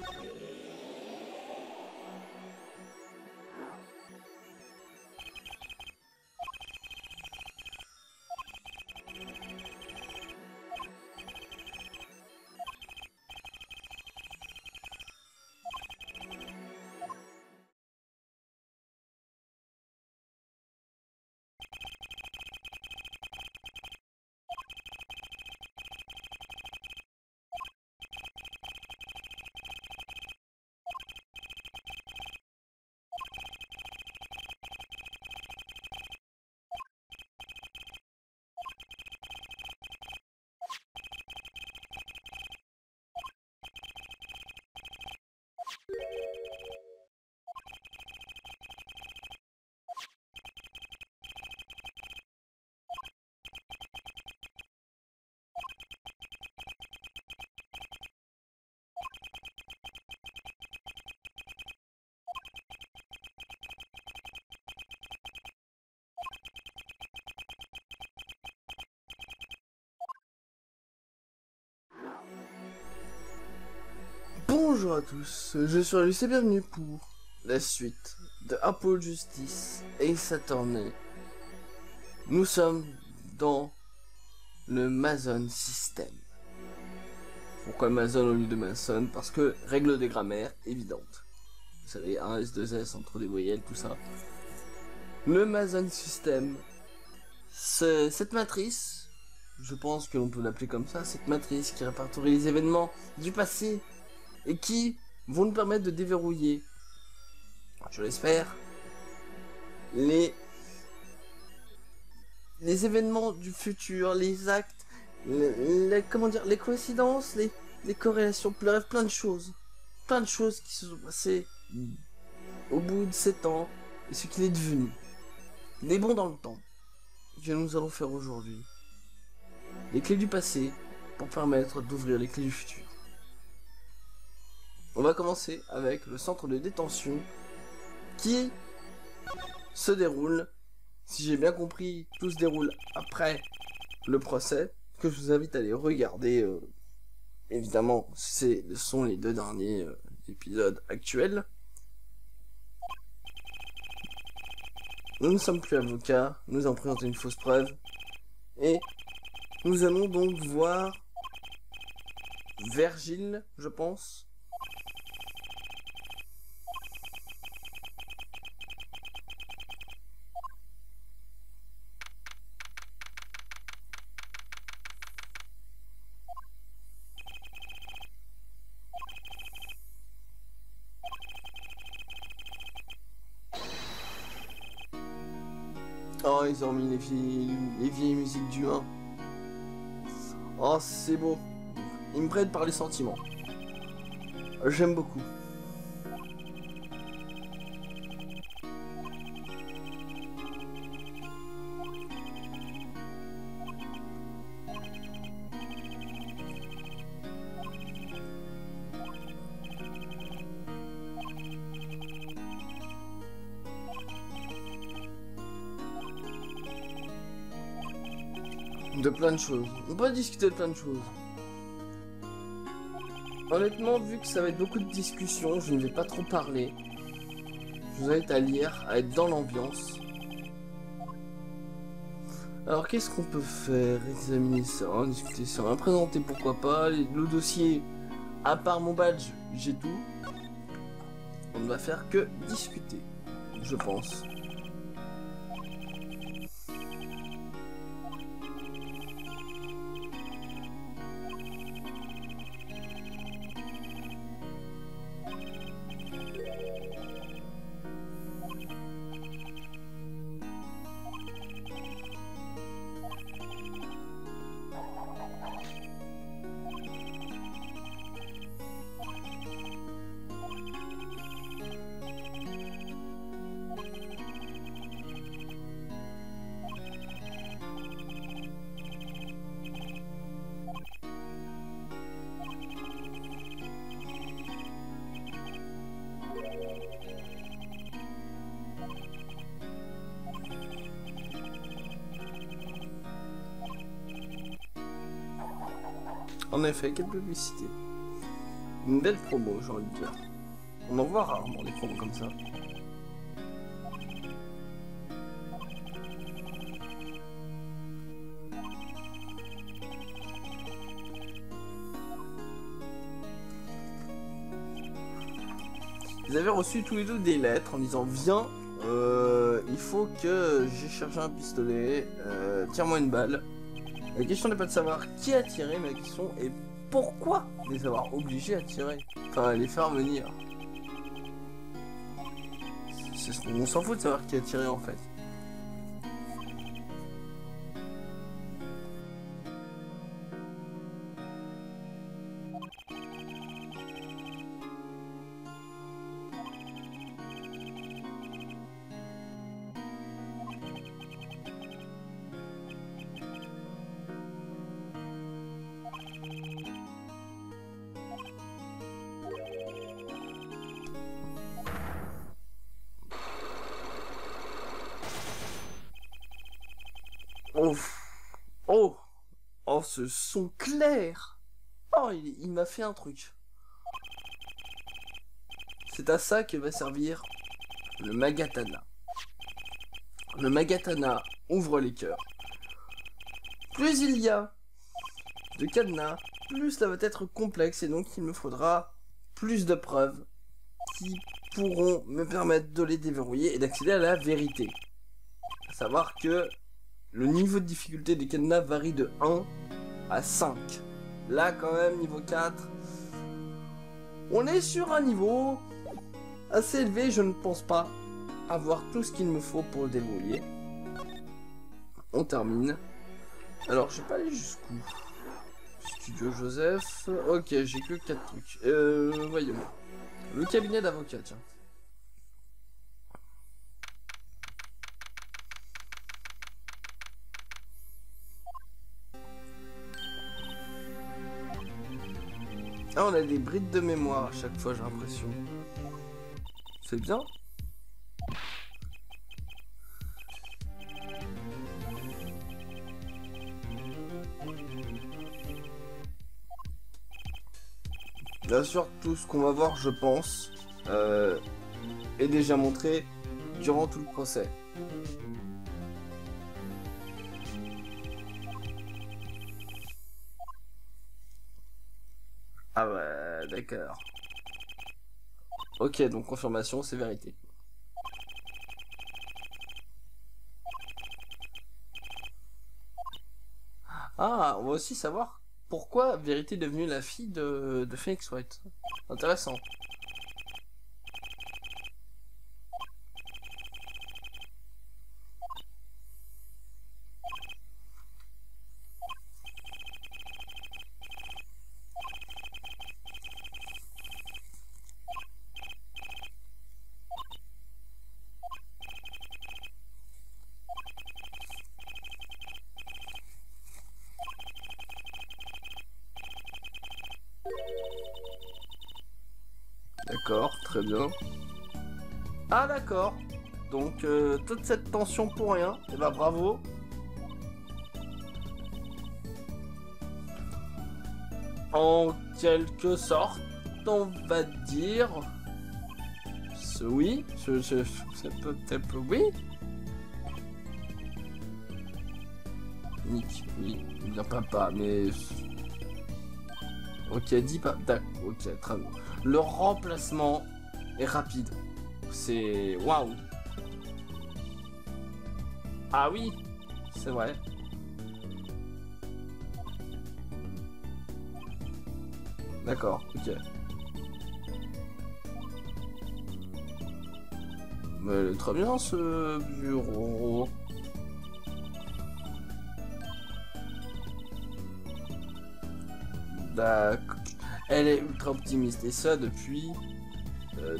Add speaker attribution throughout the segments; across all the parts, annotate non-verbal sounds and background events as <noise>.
Speaker 1: Yeah. Bonjour à tous, je suis Alice et bienvenue pour la suite de Apple Justice et Saturday. Nous sommes dans le Mason System. Pourquoi Mason au lieu de Mason? Parce que règle de grammaire évidente. Vous savez, 1 S, 2 S entre des voyelles, tout ça. Le Mason System, cette matrice, je pense qu'on peut l'appeler comme ça, cette matrice qui répertorie les événements du passé et qui vont nous permettre de déverrouiller, je l'espère, les, les événements du futur, les actes, les, comment dire, les coïncidences, les, les corrélations, bref, plein de choses. Plein de choses qui se sont passées au bout de 7 ans et ce qu'il est devenu. Des bons dans le temps que nous allons faire aujourd'hui. Les clés du passé pour permettre d'ouvrir les clés du futur. On va commencer avec le centre de détention qui se déroule, si j'ai bien compris, tout se déroule après le procès, que je vous invite à aller regarder. Euh, évidemment, ce sont les deux derniers euh, épisodes actuels. Nous ne sommes plus avocats, nous avons présenté une fausse preuve, et nous allons donc voir Virgile, je pense, Oh, ils ont mis les vieilles, les vieilles musiques du 1. Oh, c'est beau. Ils me prennent par les sentiments. J'aime beaucoup. De choses. On peut discuter de plein de choses. Honnêtement, vu que ça va être beaucoup de discussions, je ne vais pas trop parler. Je vous invite à lire, à être dans l'ambiance. Alors qu'est-ce qu'on peut faire? Examiner ça, discuter ça, un présenter pourquoi pas. Le dossier, à part mon badge, j'ai tout. On ne va faire que discuter, je pense. Effet, quelle publicité. Une belle promo, j'ai envie dire. On en voit rarement des promos comme ça. Ils avaient reçu tous les deux des lettres en disant Viens, euh, il faut que j'ai cherché un pistolet, euh, tire-moi une balle. La question n'est pas de savoir qui a tiré, mais la question est pourquoi les avoir obligés à tirer Enfin, les faire venir. On s'en fout de savoir qui a tiré en fait. Son clair. Oh, il, m'a fait un truc. C'est à ça que va servir le Magatana. Le Magatana ouvre les cœurs. Plus il y a de cadenas, plus ça va être complexe et donc il me faudra plus de preuves qui pourront me permettre de les déverrouiller et d'accéder à la vérité. À savoir que le niveau de difficulté des cadenas varie de 1 à 5. Là, quand même, niveau 4, on est sur un niveau assez élevé. Je ne pense pas avoir tout ce qu'il me faut pour le débrouiller. On termine. Alors, je vais pas aller jusqu'où? Studio Joseph. Ok, j'ai que 4 trucs. Euh, voyons. Le cabinet d'avocat, tiens. Ah, on a des brides de mémoire à chaque fois, j'ai l'impression. C'est bien. Bien sûr, tout ce qu'on va voir, je pense, euh, est déjà montré durant tout le procès. Ok, donc confirmation, c'est vérité. Ah, on va aussi savoir pourquoi Vérité est devenue la fille de Phoenix White. Intéressant. D'accord, très Ah d'accord. Donc euh, toute cette tension pour rien. Et bah bravo. En quelque sorte, on va dire. Ce oui, peut-être oui. Nick, oui, bien papa, mais. Ok, dis pas. D'accord, ok, très bien. Le remplacement est rapide. C'est. Waouh! Ah oui, c'est vrai. D'accord, ok. Mais très bien ce bureau. D'accord. Elle est ultra optimiste et ça depuis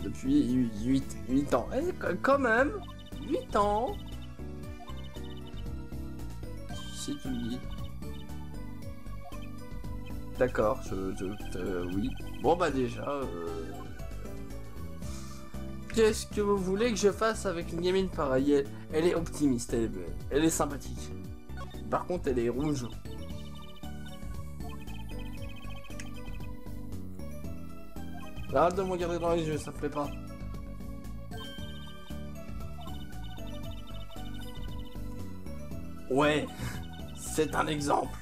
Speaker 1: depuis 8, 8 ans. Eh, qu- quand même 8 ans Si tu dis. D'accord, je, je- euh, oui. Bon bah déjà euh, Qu'est-ce que vous voulez que je fasse avec une gamine pareille? Elle, elle est optimiste, elle, elle est sympathique. Par contre elle est rouge. Arrête de me regarder dans les yeux, ça me plaît pas. Ouais, <laughs> c'est un exemple.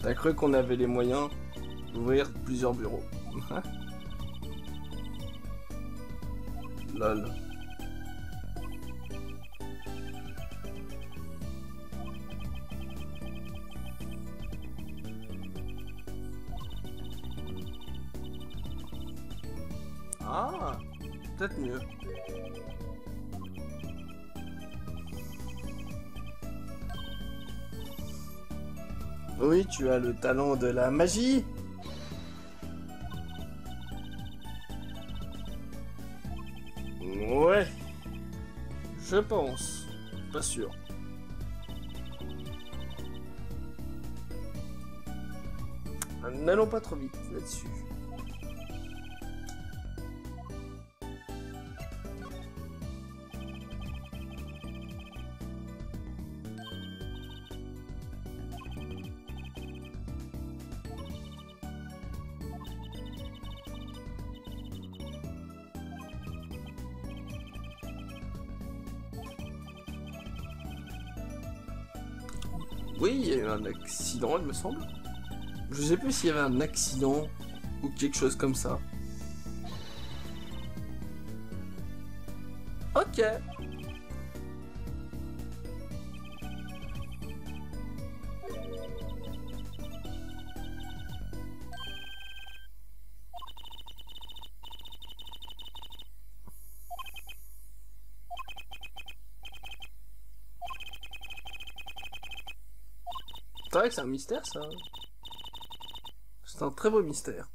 Speaker 1: T'as cru qu'on avait les moyens d'ouvrir plusieurs bureaux <laughs> Lol. Tu as le talent de la magie. Ouais. Je pense. Pas sûr. N'allons pas trop vite là-dessus. Oui, il y a eu un accident, il me semble. Je sais plus s'il y avait un accident ou quelque chose comme ça. Ok. Vrai que c'est un mystère ça. C'est un très beau mystère.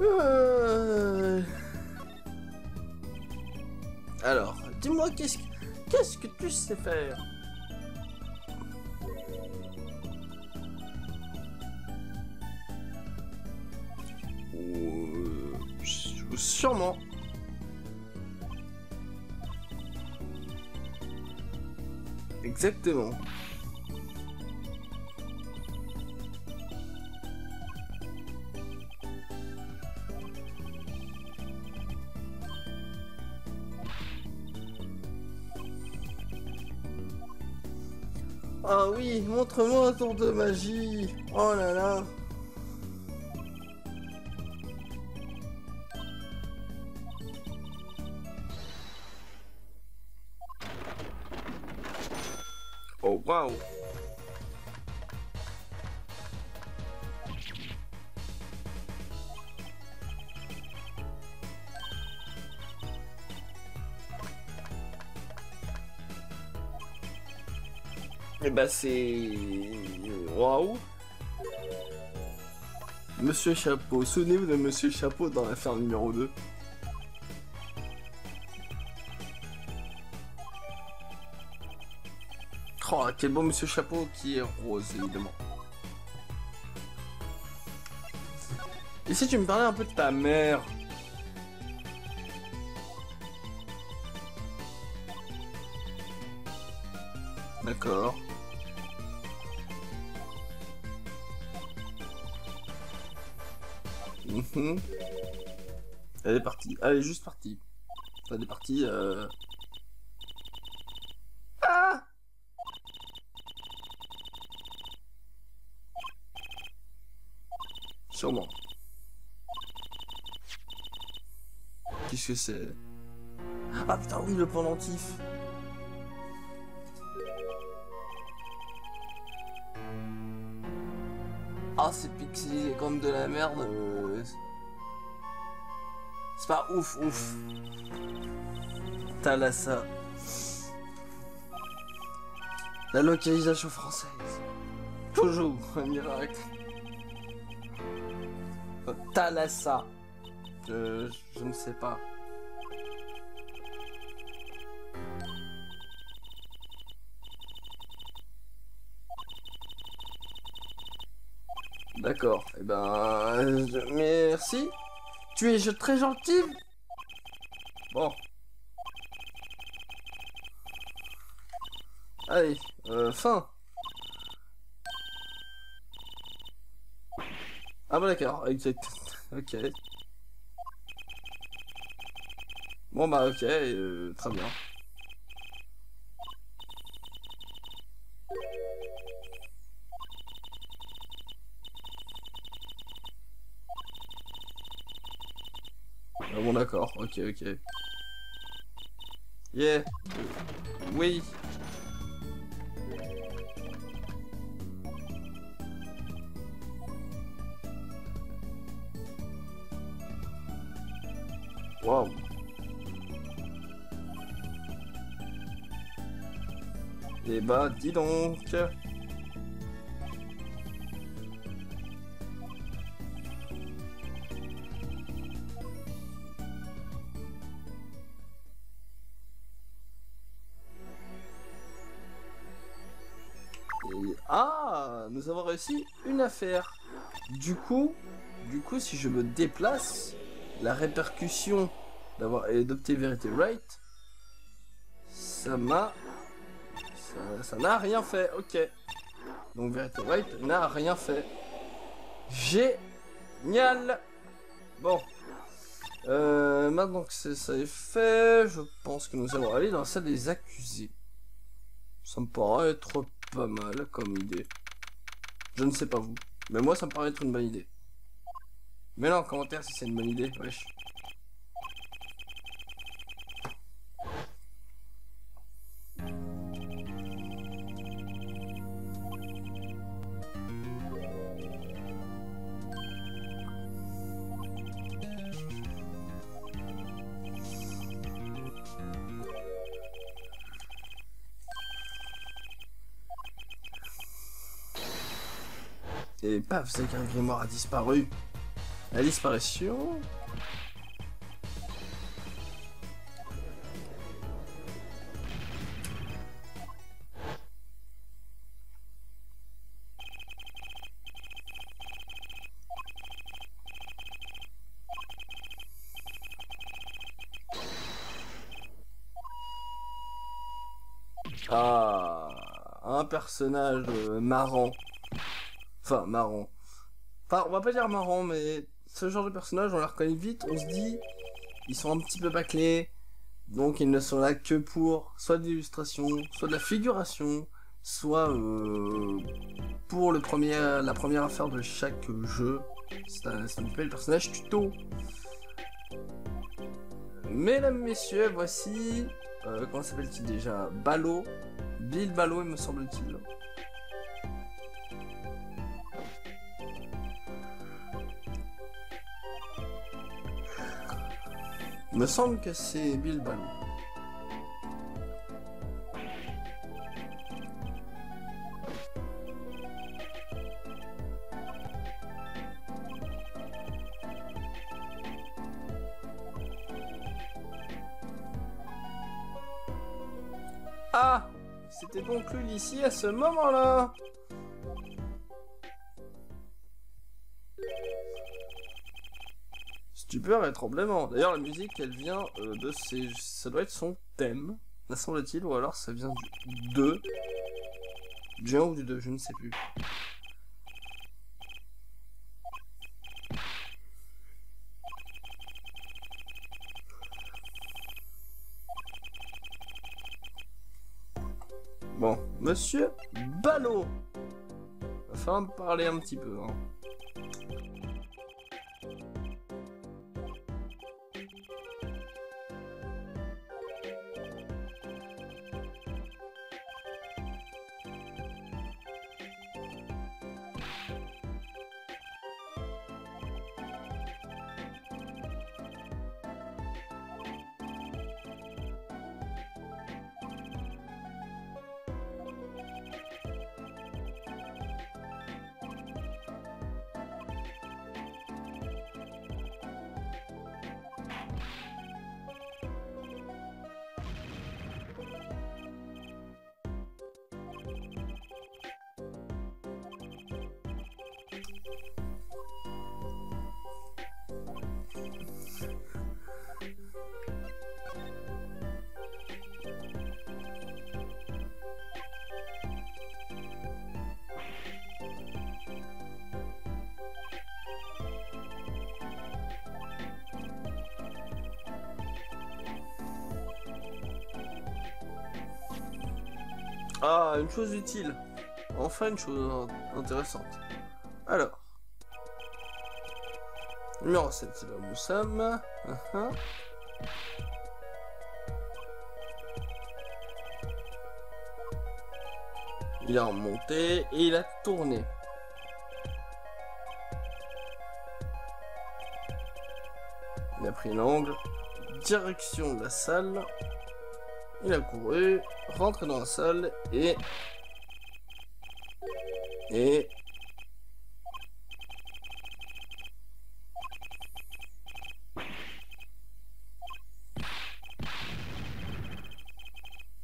Speaker 1: Euh... Alors, dis-moi qu'est-ce que qu'est-ce que tu sais faire? Ah oui, montre-moi un tour de magie. Oh là là. Bah c'est... Waouh Monsieur Chapeau, souvenez-vous de Monsieur Chapeau dans l'affaire numéro 2 Oh, quel beau Monsieur Chapeau qui est rose, évidemment. Et si tu me parlais un peu de ta mère? D'accord. Elle est juste partie. Elle est partie. Euh... Ah Sûrement. Qu'est-ce que c'est? Ah putain oui le pendentif ouf ouf. Ça. La localisation française. Toujours un miracle. Thalassa. Je, je ne sais pas. D'accord. Eh ben, je- merci. Tu es très gentil. Bon. Allez, euh, fin. Ah bah d'accord, exact. ok. Bon bah ok, euh, très bien. D'accord, ok ok. Yeah. Oui. Wow. Eh bah, dis donc. Une affaire. Du coup, du coup, si je me déplace, la répercussion d'avoir adopté Verity Right, ça m'a, ça- n'a rien fait. Ok. Donc Verity Right n'a rien fait. Génial. Bon. Euh, maintenant que ça est fait, je pense que nous allons aller dans la salle des accusés. Ça me paraît être pas mal comme idée. Je ne sais pas vous, mais moi ça me paraît être une bonne idée. Mais là en commentaire si c'est une bonne idée, wesh. Paf, c'est qu'un grimoire a disparu. La disparition. Ah, un personnage marrant. Enfin, marrant. Enfin, on va pas dire marrant, mais ce genre de personnage, on les reconnaît vite, on se dit, ils sont un petit peu bâclés, donc ils ne sont là que pour soit de l'illustration, soit de la figuration, soit euh, pour le premier, la première affaire de chaque jeu. C'est un, un le personnage tuto. Mesdames, messieurs, voici, euh, comment s'appelle-t-il déjà? Ballot, Bill Ballot, il me semble-t-il. Me semble que c'est Bill Ballot. Ah C'était donc lui ici à ce moment-là Stupeur et tremblement. D'ailleurs, la musique, elle vient euh, de ses... Ça doit être son thème, me semble-t-il, ou alors ça vient du 2. Du 1 ou du 2, je ne sais plus. Bon, monsieur Ballot Va falloir me parler un petit peu, hein. Une chose utile. Enfin une chose intéressante. Alors. Numéro 7, c'est là où nous sommes. Uh -huh. Il a remonté et il a tourné. Il a pris l'angle, direction de la salle. Il a couru, rentré dans la salle et... Et...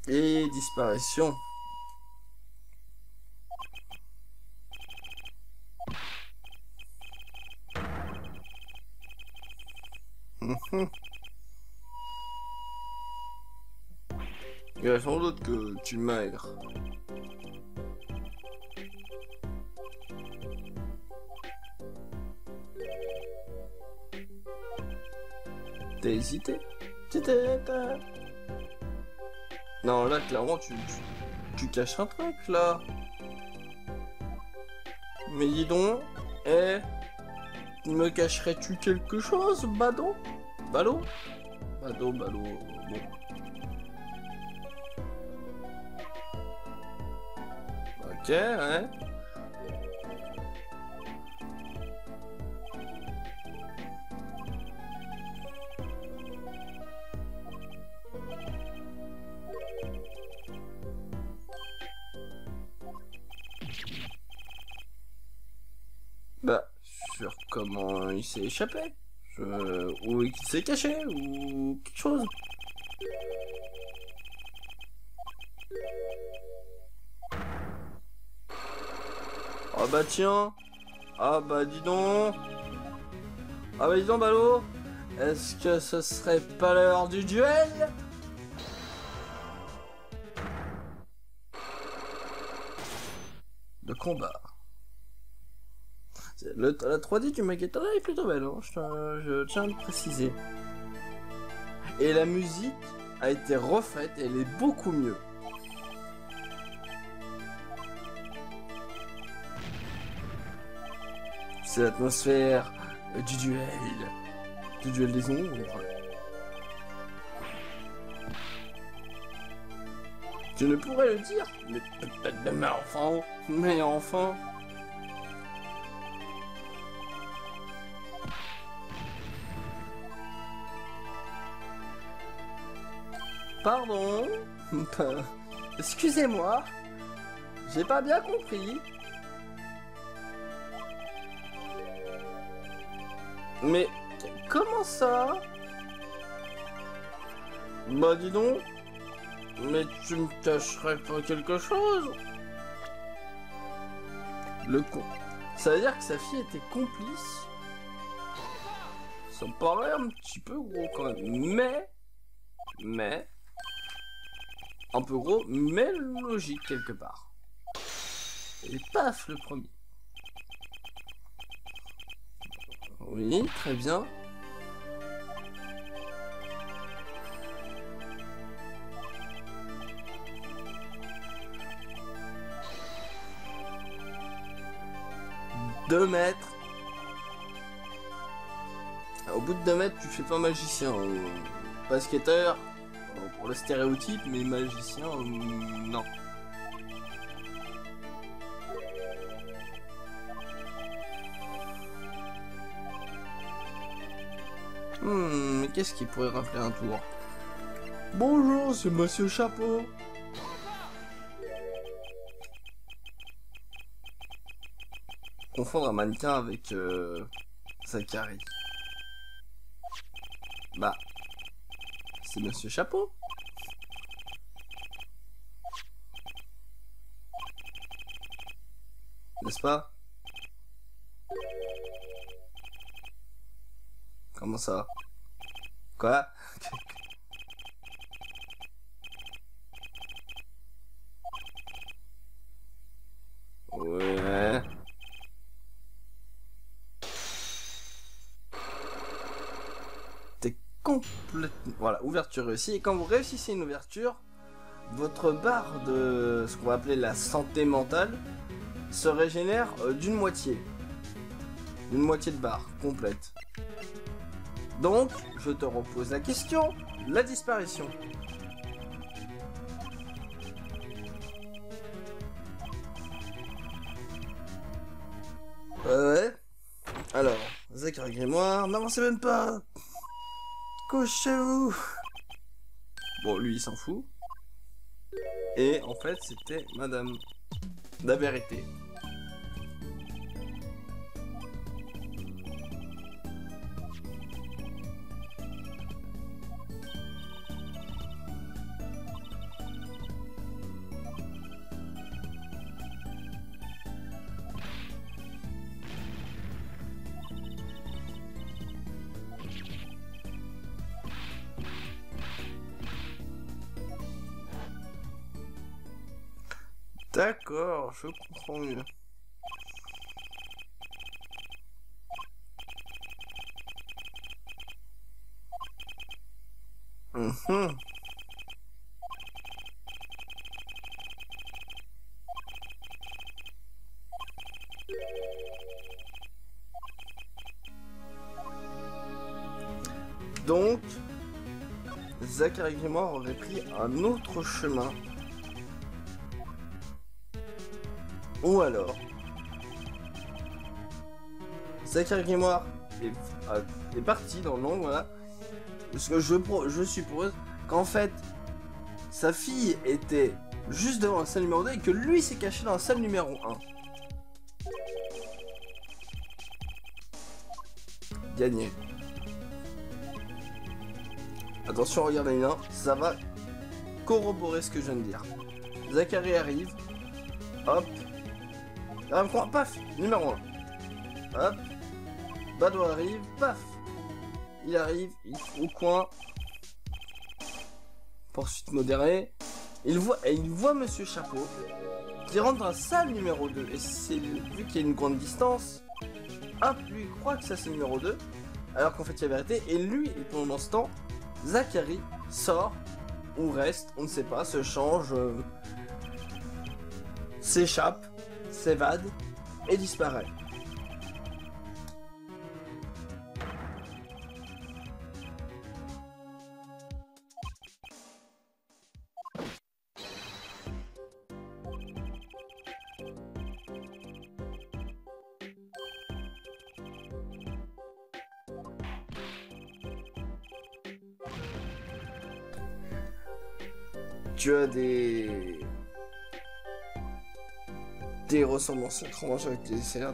Speaker 1: Et disparition. Sans doute que tu maigres. T'as hésité? Non, là, clairement, tu, tu, caches un truc, là. Mais dis donc, eh, me cacherais-tu quelque chose, Bado? Bado, Ballot, bon. Ouais. Bah, sur comment il s'est échappé euh, Ou il s'est caché Ou quelque chose bah tiens Ah bah dis donc Ah bah dis donc Ballot Est-ce que ce serait pas l'heure du duel? De combat. La 3D du Magetora est plutôt belle, hein, je, je, tiens à le préciser. Et la musique a été refaite, elle est beaucoup mieux. C'est l'atmosphère du duel, du duel des ombres. Je ne pourrais le dire, mais peut-être demain enfin, mais enfin. Pardon? <laughs> Excusez-moi J'ai pas bien compris. Mais comment ça? Bah dis donc Mais tu me cacherais pas quelque chose Le con. Ça veut dire que sa fille était complice Ça me paraît un petit peu gros quand même. Mais... Mais... Un peu gros, mais logique quelque part. Et paf, le premier. Oui, très bien. Deux mètres. Au bout de deux mètres, tu fais pas magicien. Basketteur, pour le stéréotype, mais magicien, non. Hmm, mais qu'est-ce qui pourrait rappeler un tour? Bonjour, c'est Monsieur Chapeau. Confondre un mannequin avec euh, Zachary. Bah, c'est Monsieur Chapeau. N'est-ce pas? Comment ça Quoi? Ouais. T'es complètement... Voilà, ouverture réussie. Et quand vous réussissez une ouverture, votre barre de ce qu'on va appeler la santé mentale se régénère euh, d'une moitié. D'une moitié de barre complète. Donc, je te repose la question, la disparition. Ouais. Alors, Zachary Grimoire, n'avancez même pas Couchez-vous Bon, lui, il s'en fout. Et en fait, c'était Madame la vérité. Grimoire aurait pris un autre chemin Ou alors, Zachary Grimoire est, est, parti dans long, voilà. Parce que je, je suppose qu'en fait, sa fille était juste devant la salle numéro 2 et que lui s'est caché dans la salle numéro 1. Gagné. Attention, regardez bien, ça va corroborer ce que je viens de dire. Zachary arrive, hop, ah, paf, numéro 1. Hop. Bado arrive, paf. Il arrive, il au coin. Poursuite modérée. Il voit, et il voit Monsieur Chapeau qui rentre dans la salle numéro 2. Et c'est vu qu'il y a une grande distance, hop, lui croit que ça c'est numéro 2. Alors qu'en fait il y a vérité. Et lui, pendant ce temps, Zachary sort ou reste, on ne sait pas, se change, euh, s'échappe s'évade et disparaît. Ressemblances étranges avec des CR,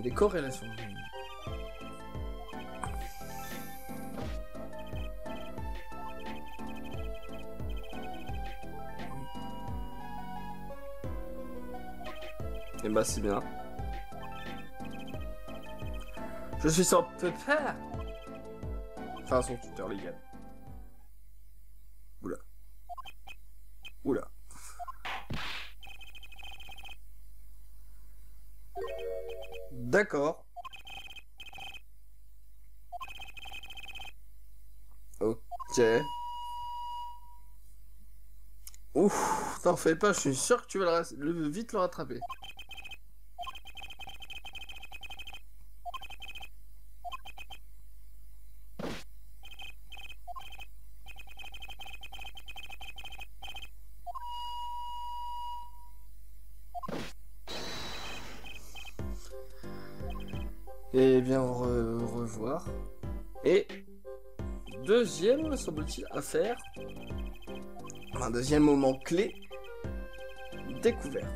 Speaker 1: des, corrélations. Et bah c'est bien. Je suis sans peu. Enfin son tuteur légal. D'accord. Ok. Ouf, t'en fais pas, je suis sûr que tu vas le, vite le rattraper. Semble-t-il, affaire. Un deuxième moment clé. Découvert.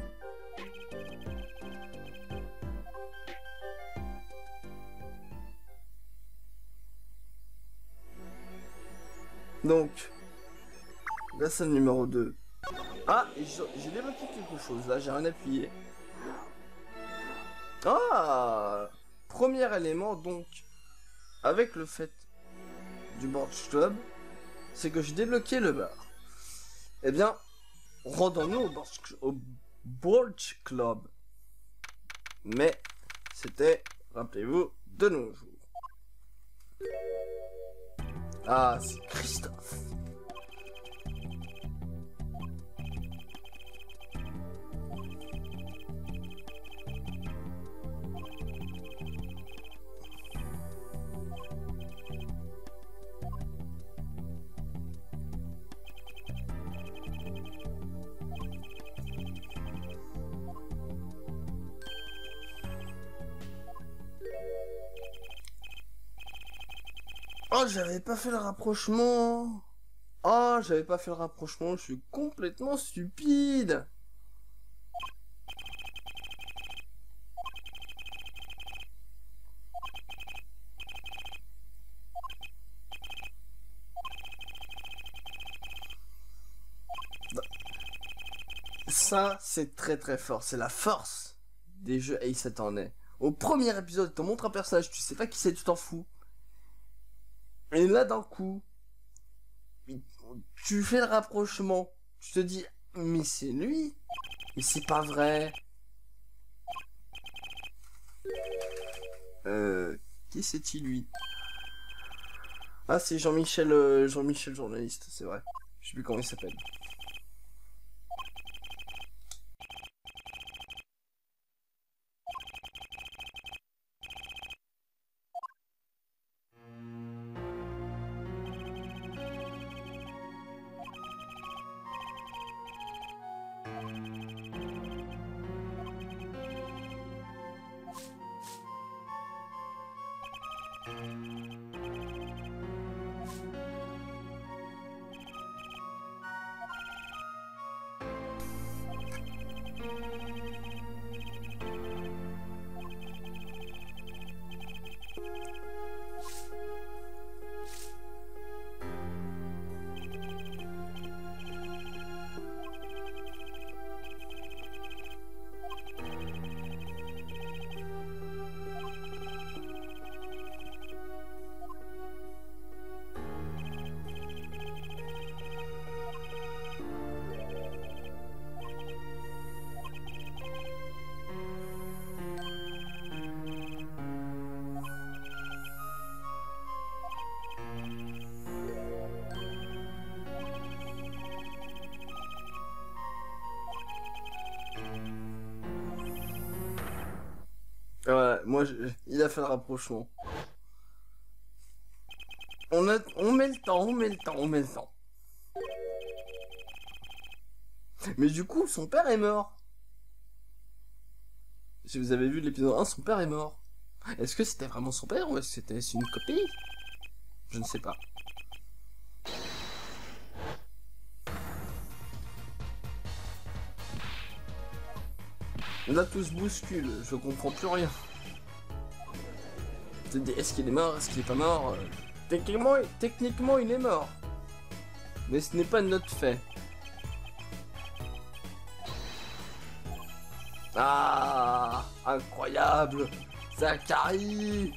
Speaker 1: Donc, la scène numéro 2. Ah, j'ai débloqué quelque chose là, j'ai rien appuyé. Ah Premier élément, donc, avec le fait du Borch Club, c'est que j'ai débloqué le bar. Eh bien, rendons-nous au, Borch Club. Mais, c'était, rappelez-vous, de nos jours. Ah, c'est Christophe. Oh, j'avais pas fait le rapprochement. Oh, j'avais pas fait le rapprochement, je suis complètement stupide. Ça, c'est très très fort. C'est la force des jeux Ace Attorney. Au premier épisode, tu te montres un personnage, tu sais pas qui c'est, tu t'en fous. Et là, d'un coup, tu fais le rapprochement. Tu te dis, mais c'est lui. Et c'est pas vrai. Euh, qui c'est-il lui? Ah, c'est Jean-Michel, euh, Jean-Michel journaliste, c'est vrai. Je sais plus comment il s'appelle. Rapprochement. On, a, on met le temps, on met le temps, on met le temps. Mais du coup, son père est mort. Si vous avez vu l'épisode 1, son père est mort. Est-ce que c'était vraiment son père ou est-ce que c'était une copie? Je ne sais pas. Là, tout se bouscule, je comprends plus rien. Est-ce qu'il est mort Est-ce qu'il est pas mort Euh, Techniquement, techniquement, il est mort. Mais ce n'est pas notre fait. Ah Incroyable Zachary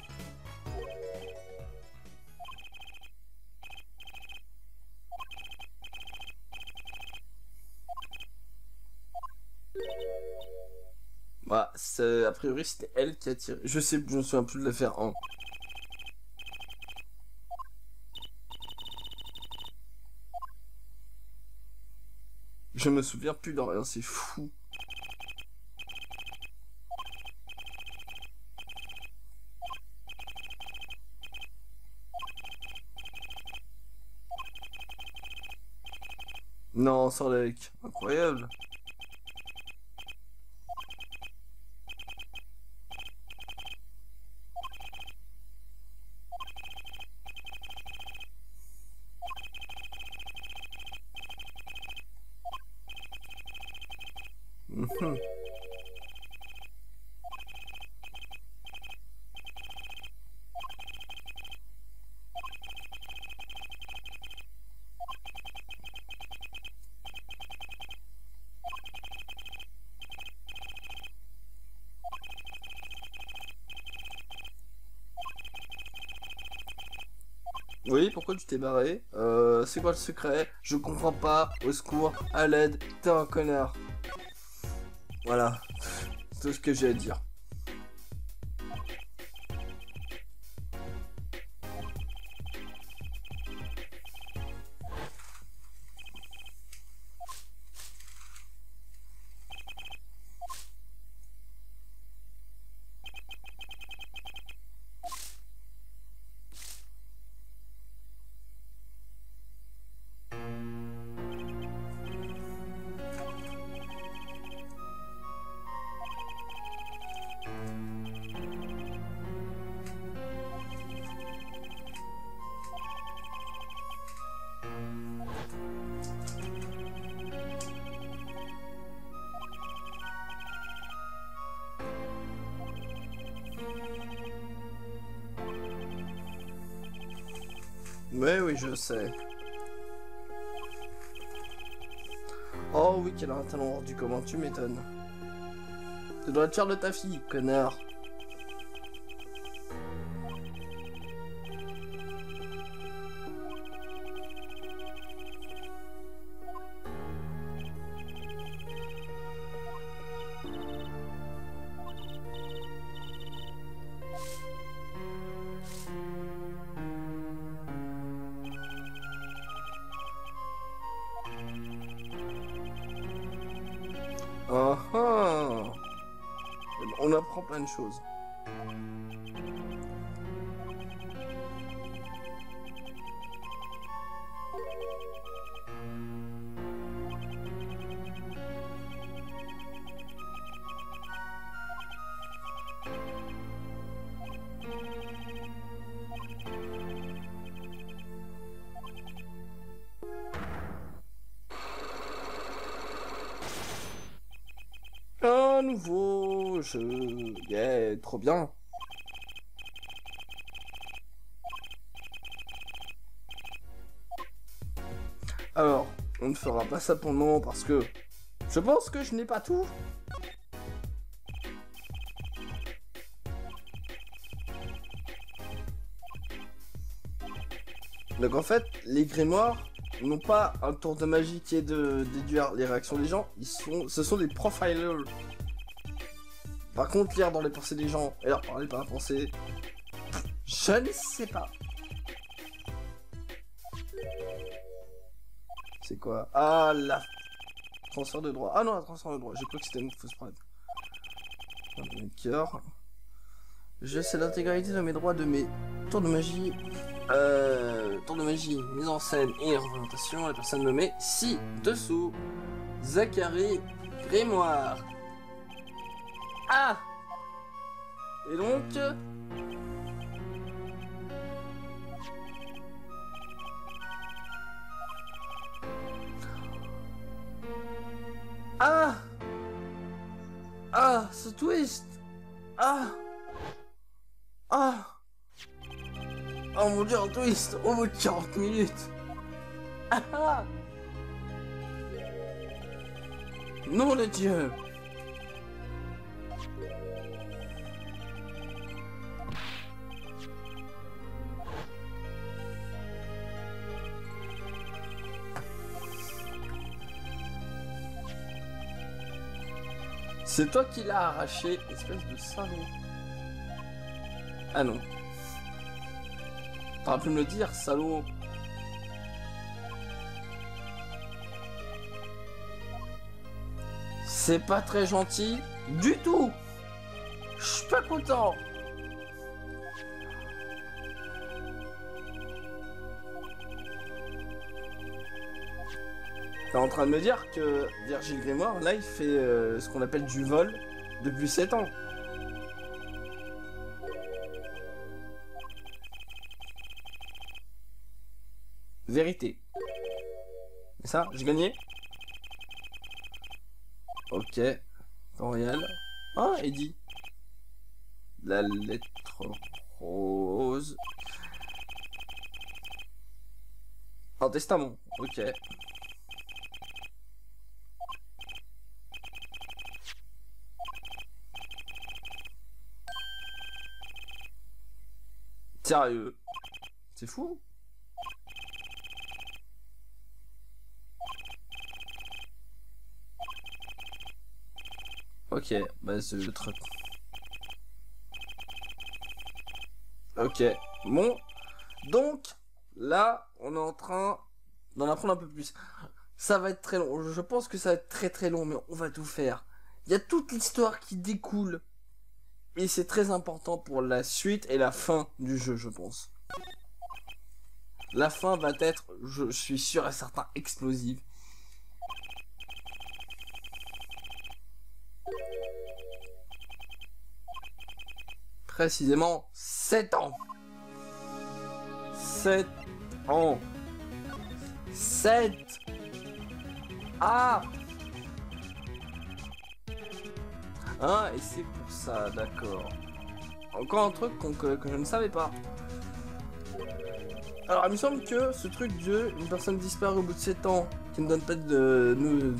Speaker 1: c'était elle qui a tiré. Je sais, je me souviens plus de l'affaire 1. Je me souviens plus de rien, c'est fou. Non, sans avec. Incroyable. Mhm. Oui, pourquoi tu t'es barré euh, C'est quoi le secret? Je comprends pas. Au secours, à l'aide, t'es un connard. Voilà, tout ce que j'ai à dire. Oh oui, qu'elle a un talent hors du commun, tu m'étonnes. Tu dois être fier de ta fille, connard. Ça pour le moment parce que je pense que je n'ai pas tout. Donc en fait, les grimoires n'ont pas un tour de magie qui est de déduire les réactions des gens, ils sont, ce sont des profilers. Par contre, lire dans les pensées des gens et leur parler par la pensée, je ne sais pas. Ah là Transfert de droit. Ah non, transfert de droit. J'ai cru que c'était une fausse prête. Cœur. Je sais l'intégralité de mes droits de mes tours de magie. Euh, de magie, mise en scène et représentation. La personne nommée ci-dessous. Zachary Grimoire. Ah Et donc... twist. Ah. Ah. Oh mon dieu, un twist Au bout de 40 minutes. Ah. Non le dieu C'est toi qui l'as arraché, espèce de salaud. Ah non. T'aurais pu me le dire, salaud. C'est pas très gentil du tout. Je suis pas content. T'es en train de me dire que Virgile Grimoire, là, il fait euh, ce qu'on appelle du vol depuis 7 ans. Vérité. Et ça, j'ai gagné? Ok. Temps réel. Ah, Eddie. La lettre rose. Un testament. Ok. Sérieux C'est fou Ok, bah c'est le truc. Ok, bon. Donc, là, on est en train d'en apprendre un peu plus. Ça va être très long. Je pense que ça va être très très long, mais on va tout faire. Il y a toute l'histoire qui découle. Et c'est très important pour la suite et la fin du jeu, je pense. La fin va être, je suis sûr et certain, explosive. Précisément 7 ans. 7 ans. 7 Ah Ah, et c'est pour ça, d'accord. Encore un truc que, je ne savais pas. Alors, il me semble que ce truc de une personne disparue au bout de 7 ans qui ne donne pas de,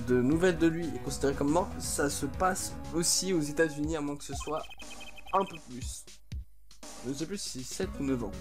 Speaker 1: de nouvelles de lui est considéré comme mort, ça se passe aussi aux États-Unis, à moins que ce soit un peu plus. Je ne sais plus si c'est 7 ou 9 ans.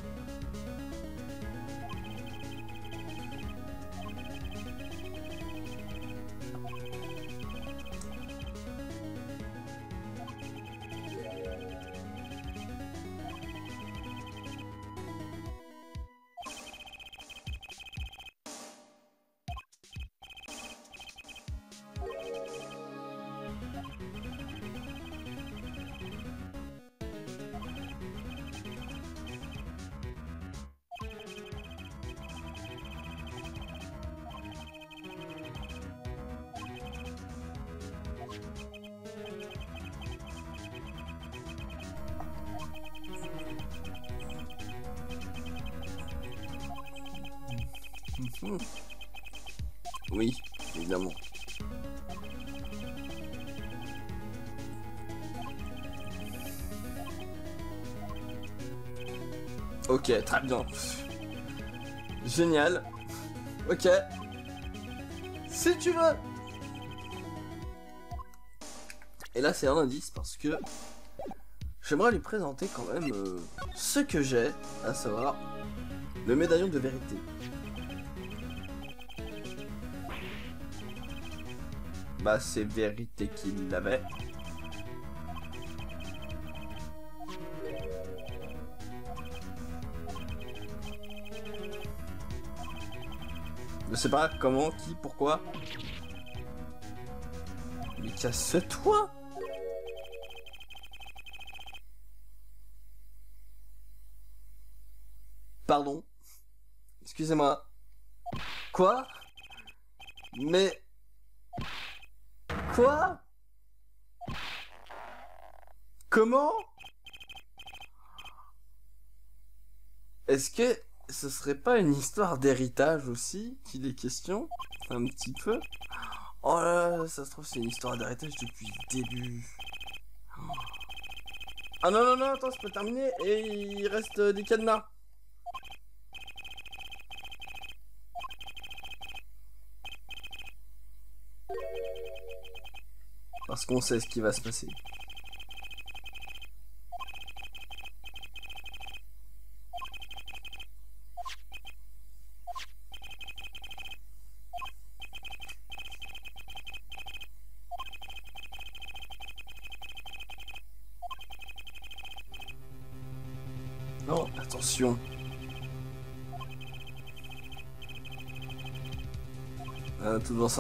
Speaker 1: Génial. Ok. Si tu veux. Et là, c'est un indice parce que j'aimerais lui présenter quand même euh, ce que j'ai, à savoir le médaillon de vérité. Bah, c'est vérité qu'il l'avait. Sais pas comment, qui, pourquoi. Mais casse-toi Pardon Excusez-moi. Quoi? Mais... Quoi? Comment? Est-ce que ce serait pas une histoire d'héritage aussi qu'il est question? Un petit peu Oh là là, ça se trouve c'est une histoire d'héritage depuis le début. Ah non non non, attends, je peux terminer et il reste des cadenas. Parce qu'on sait ce qui va se passer.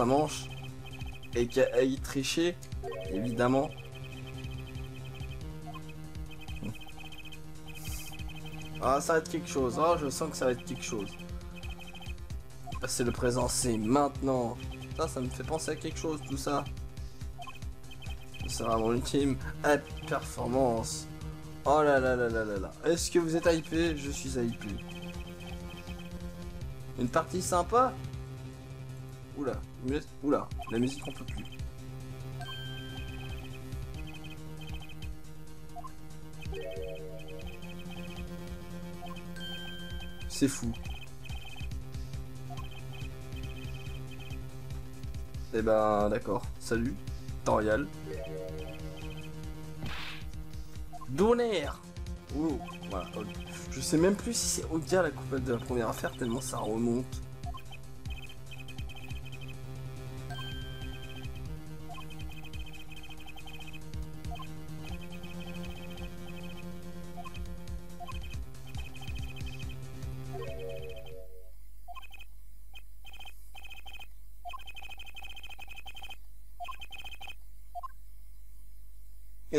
Speaker 1: Manche. Et qu'il y tricher évidemment. Ah, ça va être quelque chose. Ah, je sens que ça va être quelque chose. C'est le présent, c'est maintenant. Ça, ça me fait penser à quelque chose, tout ça. C'est vraiment ultime. à performance. Oh là là là là là là. Est-ce que vous êtes hypé? Je suis hypé. Une partie sympa? Oula, oula, la musique on peut plus. C'est fou. Eh ben, d'accord. Salut. Torial. Donner Oh, voilà. Je sais même plus si c'est Odia la coupelle de la première affaire, tellement ça remonte.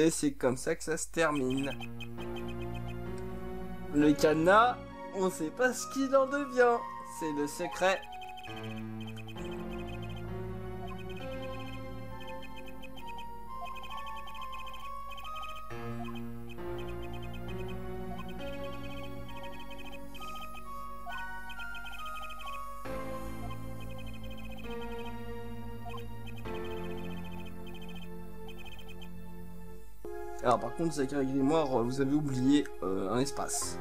Speaker 1: Et c'est comme ça que ça se termine. Le cadenas, on sait pas ce qu'il en devient. C'est le secret. Contre, Zachary Grimoire, vous avez oublié euh, un espace.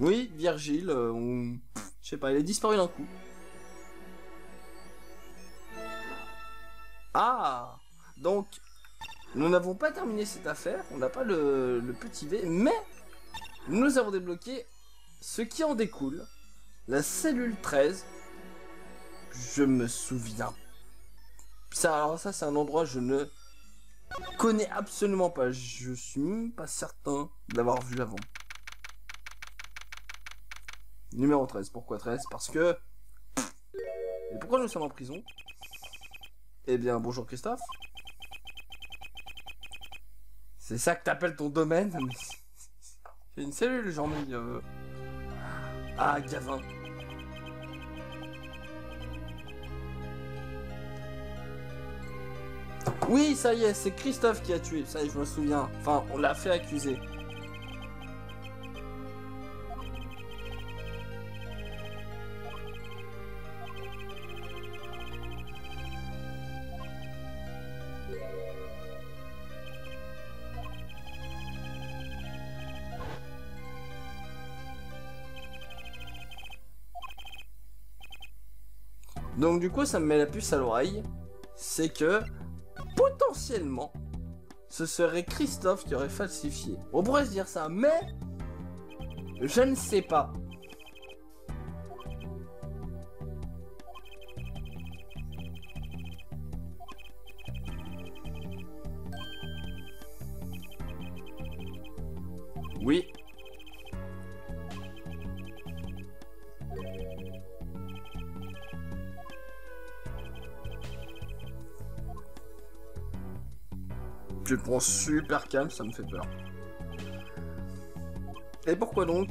Speaker 1: Oui, Virgile, euh, je sais pas, il a disparu d'un coup. Ah Donc, nous n'avons pas terminé cette affaire, on n'a pas le, le petit V, mais nous avons débloqué ce qui en découle. La cellule 13. Je me souviens. Ça, alors ça, c'est un endroit je ne connais absolument pas. Je suis même pas certain d'avoir vu avant. Numéro 13. Pourquoi 13 Parce que... Et pourquoi nous sommes en prison? Eh bien, bonjour Christophe. C'est ça que t'appelles ton domaine? <laughs> C'est une cellule, j'en ai... Euh... Ah, Gavin. Oui, ça y est, c'est Christophe qui a tué. Ça y est, je me souviens. Enfin, on l'a fait accuser. Donc du coup, ça me met la puce à l'oreille. C'est que, ce serait Christophe qui aurait falsifié. On pourrait se dire ça, mais... Je ne sais pas. Super calme, ça me fait peur. Et pourquoi donc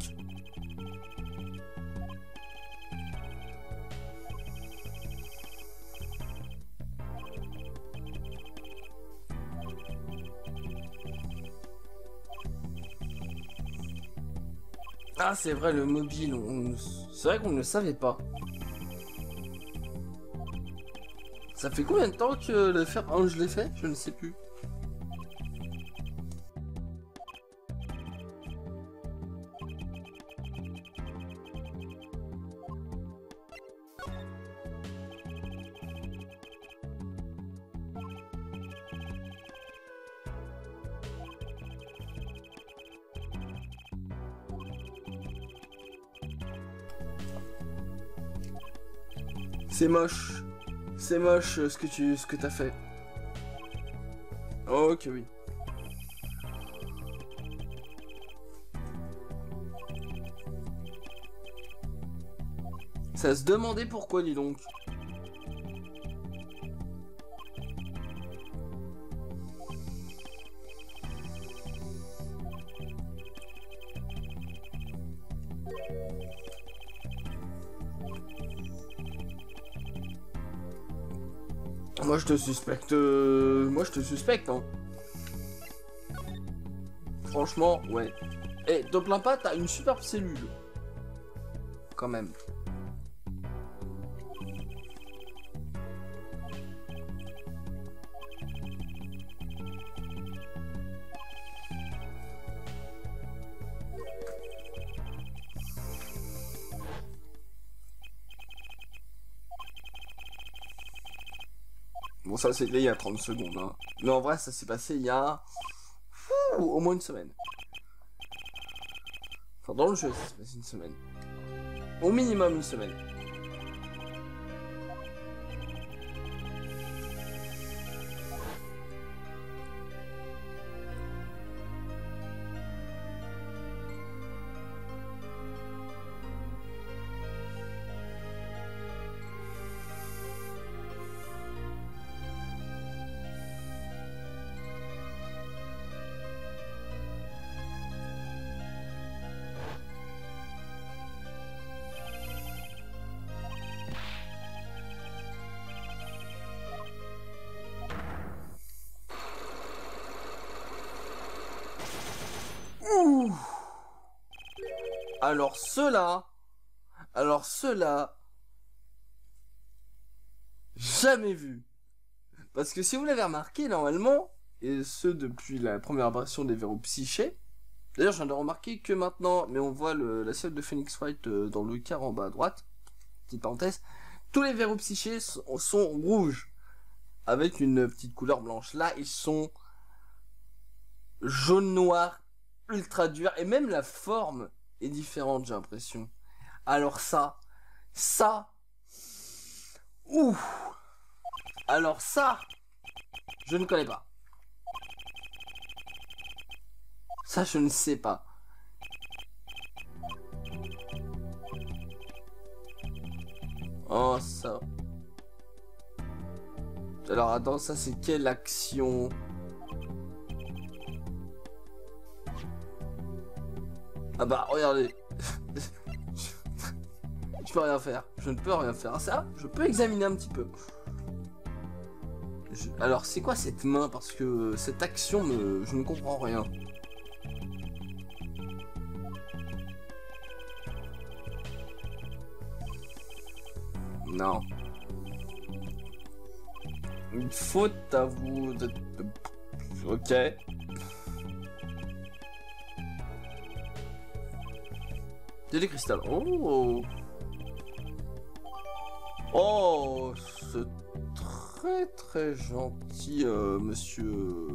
Speaker 1: Ah, c'est vrai, le mobile, on... c'est vrai qu'on ne le savait pas. Ça fait combien de temps que le je l'ai fait? Je ne sais plus. C'est moche. C'est moche euh, ce que tu ce que t'as fait. Ok oui. Ça se demandait pourquoi dis donc. Je te suspecte... euh, Moi je te suspecte hein. Franchement, ouais. Eh, te plains pas, t'as une superbe cellule. Quand même. Bon, ça c'est il y a 30 secondes. Hein. Mais en vrai, ça s'est passé il y a. Au moins une semaine. Enfin, dans le jeu, ça s'est passé une semaine. Au minimum une semaine. Alors cela, alors cela, jamais vu. Parce que si vous l'avez remarqué, normalement, et ce depuis la première apparition des verrous psychés. D'ailleurs, je viens de remarquer que maintenant, mais on voit la cible de Phoenix White euh, dans le quart en bas à droite, petite parenthèse, tous les verrous psychés sont, sont rouges, avec une petite couleur blanche. Là, ils sont jaune-noir, ultra durs, et même la forme est différente, j'ai l'impression. Alors ça, ça, ouh, alors ça, je ne connais pas. Ça, je ne sais pas. Oh, ça. Alors, attends, ça, c'est quelle action? Ah bah, regardez. je peux rien faire. Je ne peux rien faire. Ça, je peux examiner un petit peu. Alors, c'est quoi cette main? Parce que cette action, me... je ne comprends rien. Non. Une faute à vous. Ok. Des cristal. Oh Oh C'est très très gentil, euh, monsieur...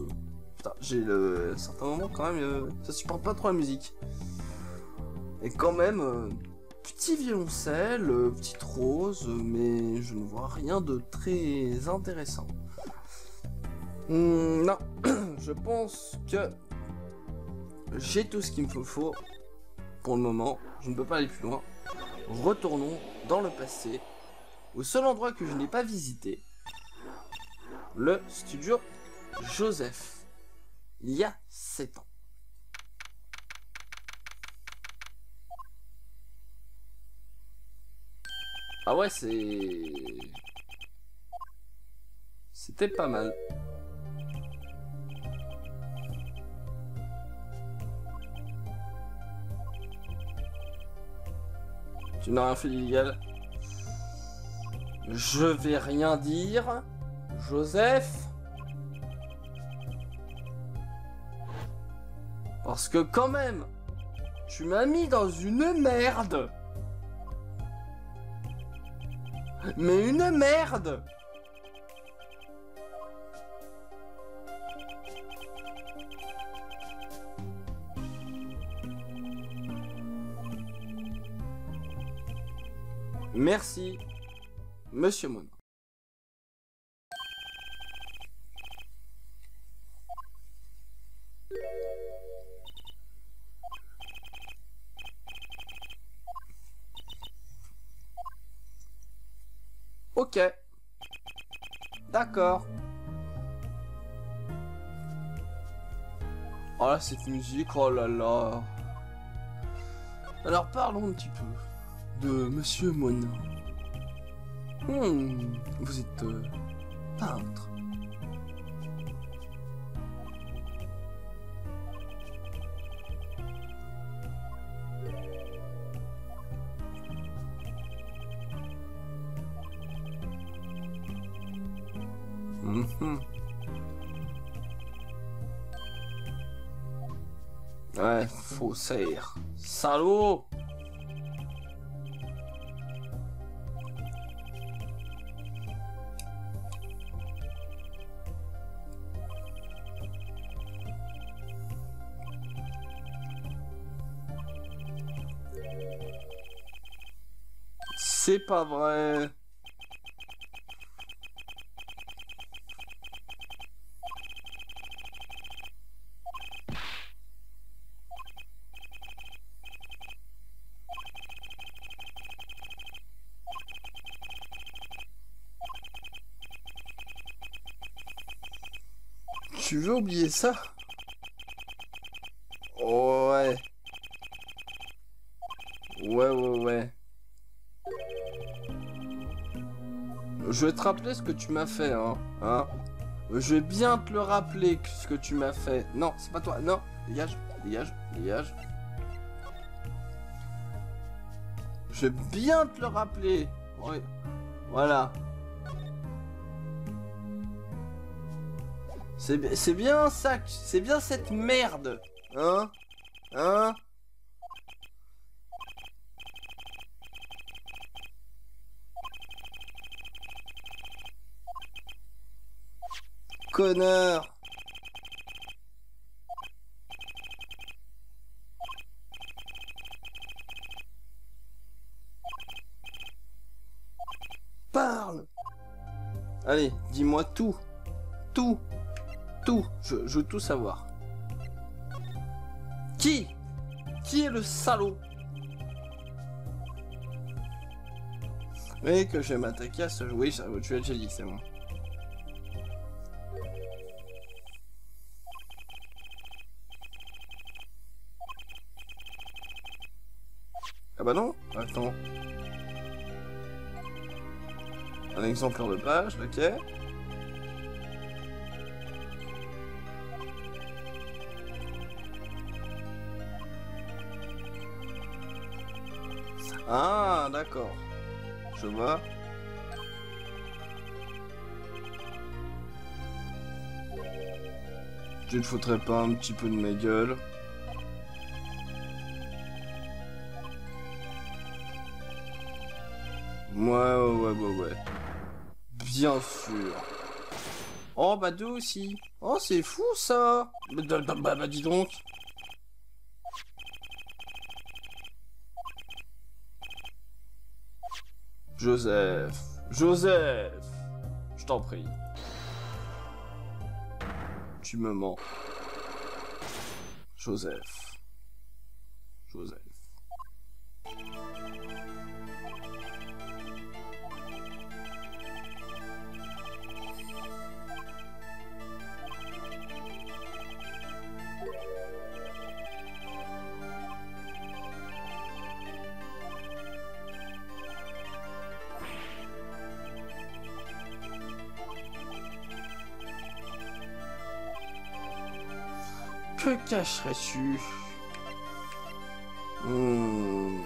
Speaker 1: Putain, j'ai le... certain moment quand même, euh, ça supporte pas trop la musique. Et quand même... Euh, petit violoncelle, euh, petite rose, mais je ne vois rien de très intéressant. Hmm, non, <clears throat> je pense que j'ai tout ce qu'il me faut pour le moment. Je ne peux pas aller plus loin. Retournons dans le passé, au seul endroit que je n'ai pas visité, le studio Joseph, il y a 7 ans. Ah ouais, c'est... C'était pas mal. Tu n'as rien fait d'illégal. Je vais rien dire. Joseph. Parce que quand même, tu m'as mis dans une merde. Mais une merde Merci, Monsieur Moon. Ok. D'accord. Oh là, cette musique, oh là là. Alors parlons un petit peu de Monsieur Mona. Hmm, vous êtes euh, peintre. Mhm. Ouais, faussaire. Salaud C'est pas vrai. Tu veux oublier ça? Je vais te rappeler ce que tu m'as fait, hein. hein je vais bien te le rappeler, ce que tu m'as fait. Non, c'est pas toi. Non, dégage, dégage, dégage. Je vais bien te le rappeler. Voilà. C'est bi- c'est bien ça, c'est bien cette merde. Hein Hein Parle Allez, dis-moi tout. Tout. Tout. Je, je veux tout savoir. Qui? Qui est le salaud? Oui, que je vais m'attaquer à ce. Oui, ça, tu l'as déjà dit, c'est bon. De page, ok. Ah, d'accord. Je vois. Tu ne foutrais pas un petit peu de ma gueule Bien sûr. Oh, bah deux aussi. Oh, c'est fou ça. Bah, bah, bah, bah, bah, dis donc. Joseph. Joseph. Je t'en prie. Tu me mens. Joseph. Joseph. Hmm.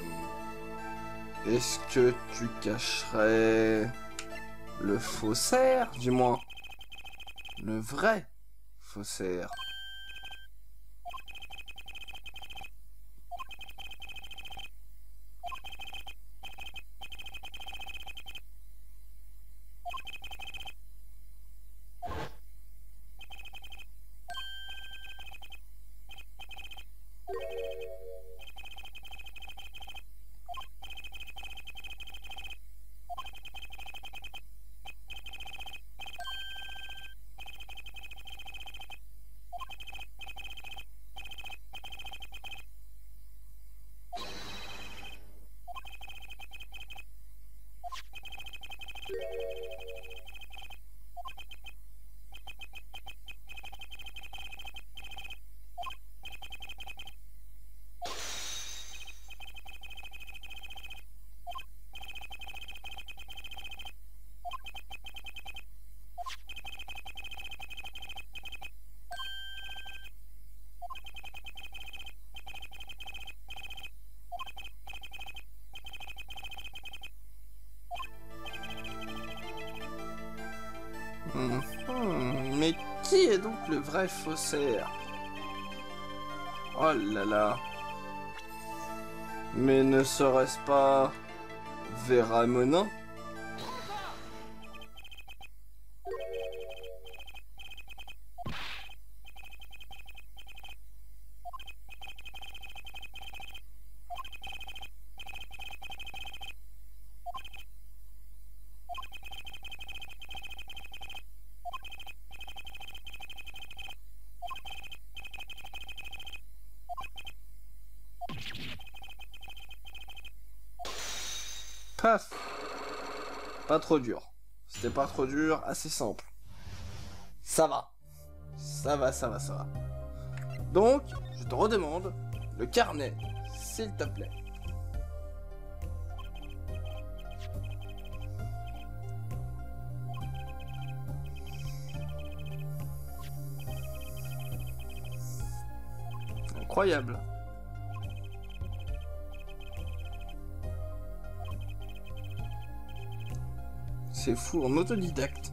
Speaker 1: Est-ce que tu cacherais le faussaire, du moins Le vrai faussaire le vrai faussaire Oh là là. Mais ne serait-ce pas Véramonin Paf trop dur. C'était pas trop dur, assez simple. Ça va. Ça va, ça va, ça va. Donc, je te redemande le carnet, s'il te plaît. Incroyable. c'est fou, en autodidacte.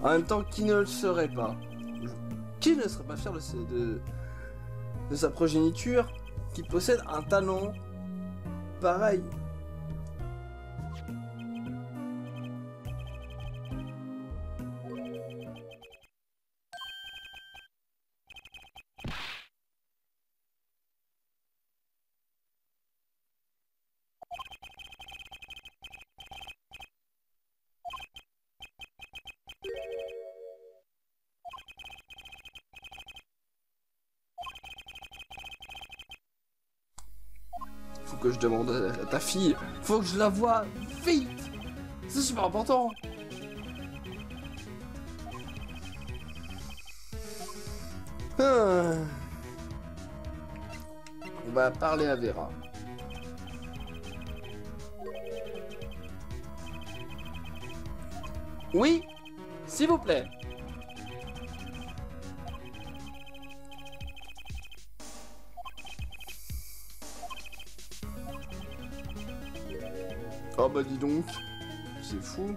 Speaker 1: En même temps, qui ne le serait pas Qui ne serait pas fier de, de sa progéniture qui possède un talent pareil Faut que je la vois vite. C'est super important. Ah. On va parler à Vera. Oui, s'il vous plaît. Bah dis donc, c'est fou.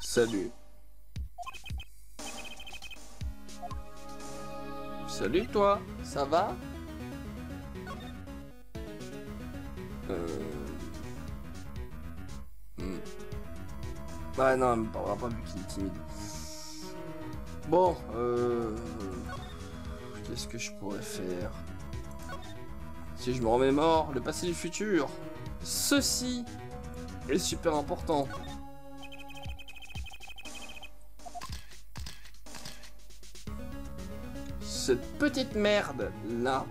Speaker 1: Salut. Salut toi, ça va? Ah non, me parlera pas vu qu'il est timide. Bon, euh... Qu'est-ce que je pourrais faire? Si je me remets mort, le passé du futur. Ceci est super important. Cette petite merde là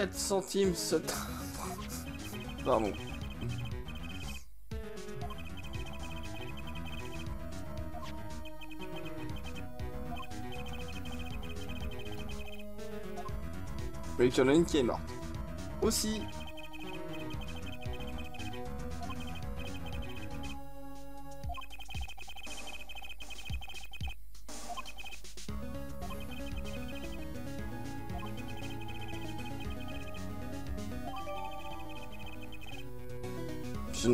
Speaker 1: 54 centimes ce timbre. Pardon. Mais il y en a une qui est morte. Aussi,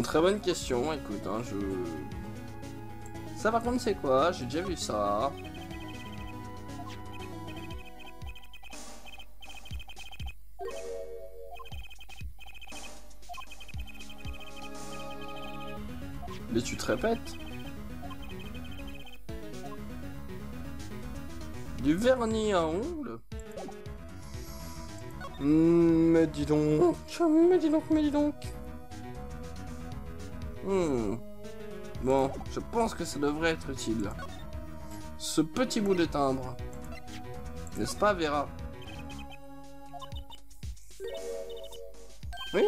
Speaker 1: très bonne question, écoute, hein, je... Ça par contre c'est quoi? J'ai déjà vu ça. Mais tu te répètes. Du vernis à ongles. Hmm, Mais dis donc, mais dis donc, mais dis donc Hmm. Bon, je pense que ça devrait être utile. Ce petit bout de timbre. N'est-ce pas, Vera? Oui?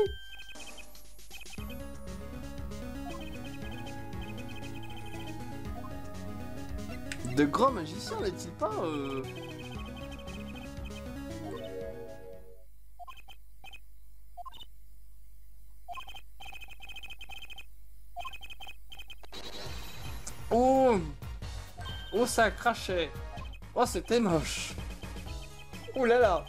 Speaker 1: De grands magiciens n'est-il pas euh... ça crachait. Oh, c'était moche. Ouh là là.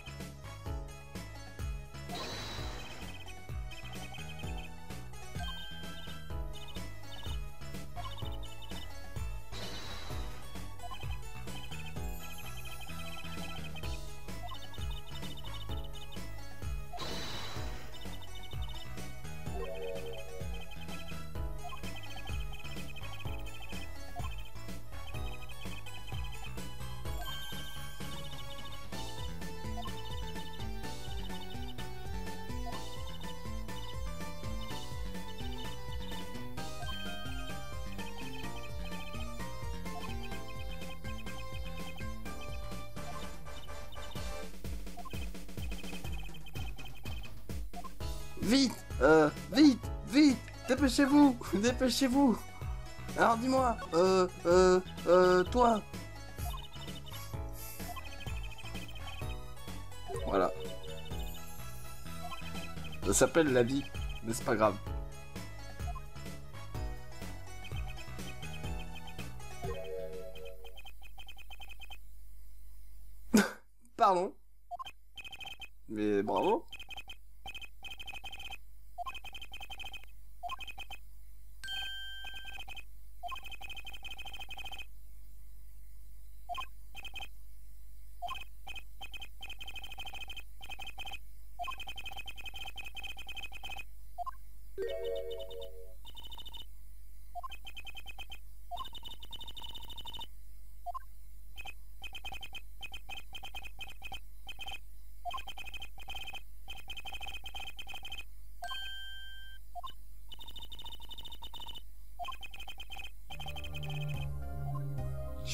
Speaker 1: Dépêchez-vous, <laughs> dépêchez-vous. Alors dis-moi, euh, euh, euh, toi. Voilà. Ça s'appelle la vie, mais c'est pas grave.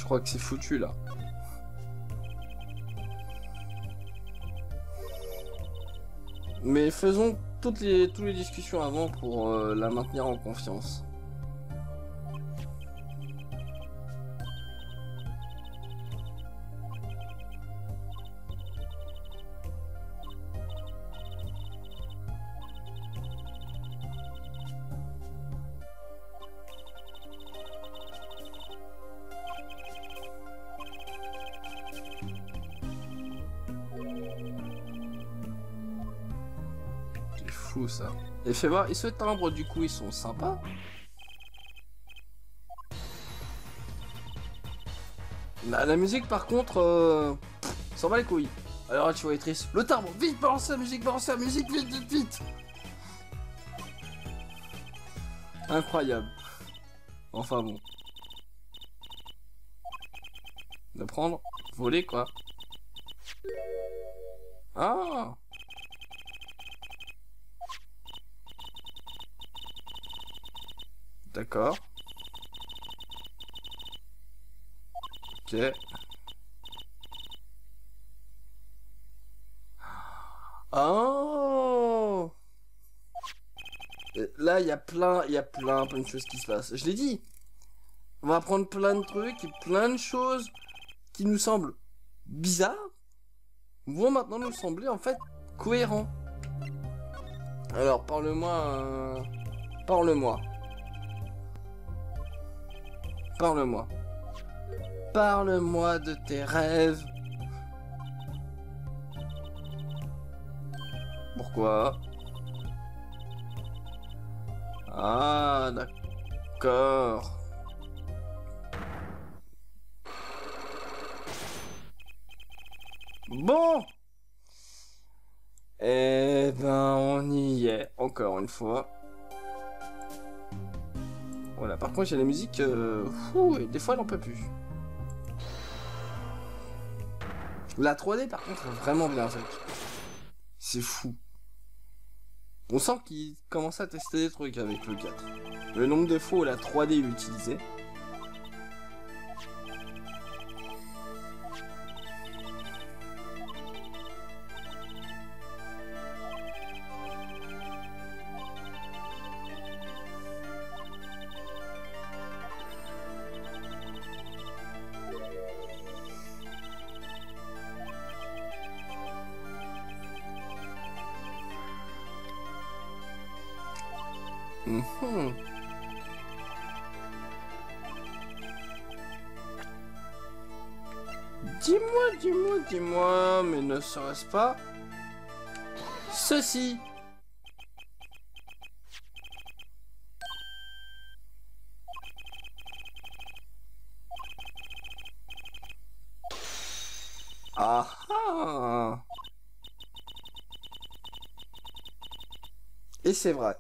Speaker 1: Je crois que c'est foutu là. Mais faisons toutes les, toutes les discussions avant pour euh, la maintenir en confiance. Et fais voir, et ce timbre du coup ils sont sympas. La, la musique par contre, euh, s'en va les couilles. Alors tu vois les triste. Le timbre, vite, balance la musique, balance la musique, vite, vite, vite. Incroyable. Enfin bon. De prendre, voler quoi. Ah D'accord. Ok. Oh Là, il y a plein, il y a plein, plein de choses qui se passent. Je l'ai dit. On va apprendre plein de trucs et plein de choses qui nous semblent bizarres vont maintenant nous sembler en fait cohérents. Alors, parle-moi... euh, Parle-moi. Parle-moi. Parle-moi de tes rêves. Pourquoi? Ah, d'accord. Bon Eh ben, on y est, encore une fois. Par contre, j'ai la musique... euh, fou, et des fois, elle en peut plus. La 3D, par contre, est vraiment bien faite. C'est fou. On sent qu'il commence à tester des trucs avec le 4. Le nombre de fois la 3D est utilisée. Ne serait-ce pas ceci Ah ah Et c'est vrai.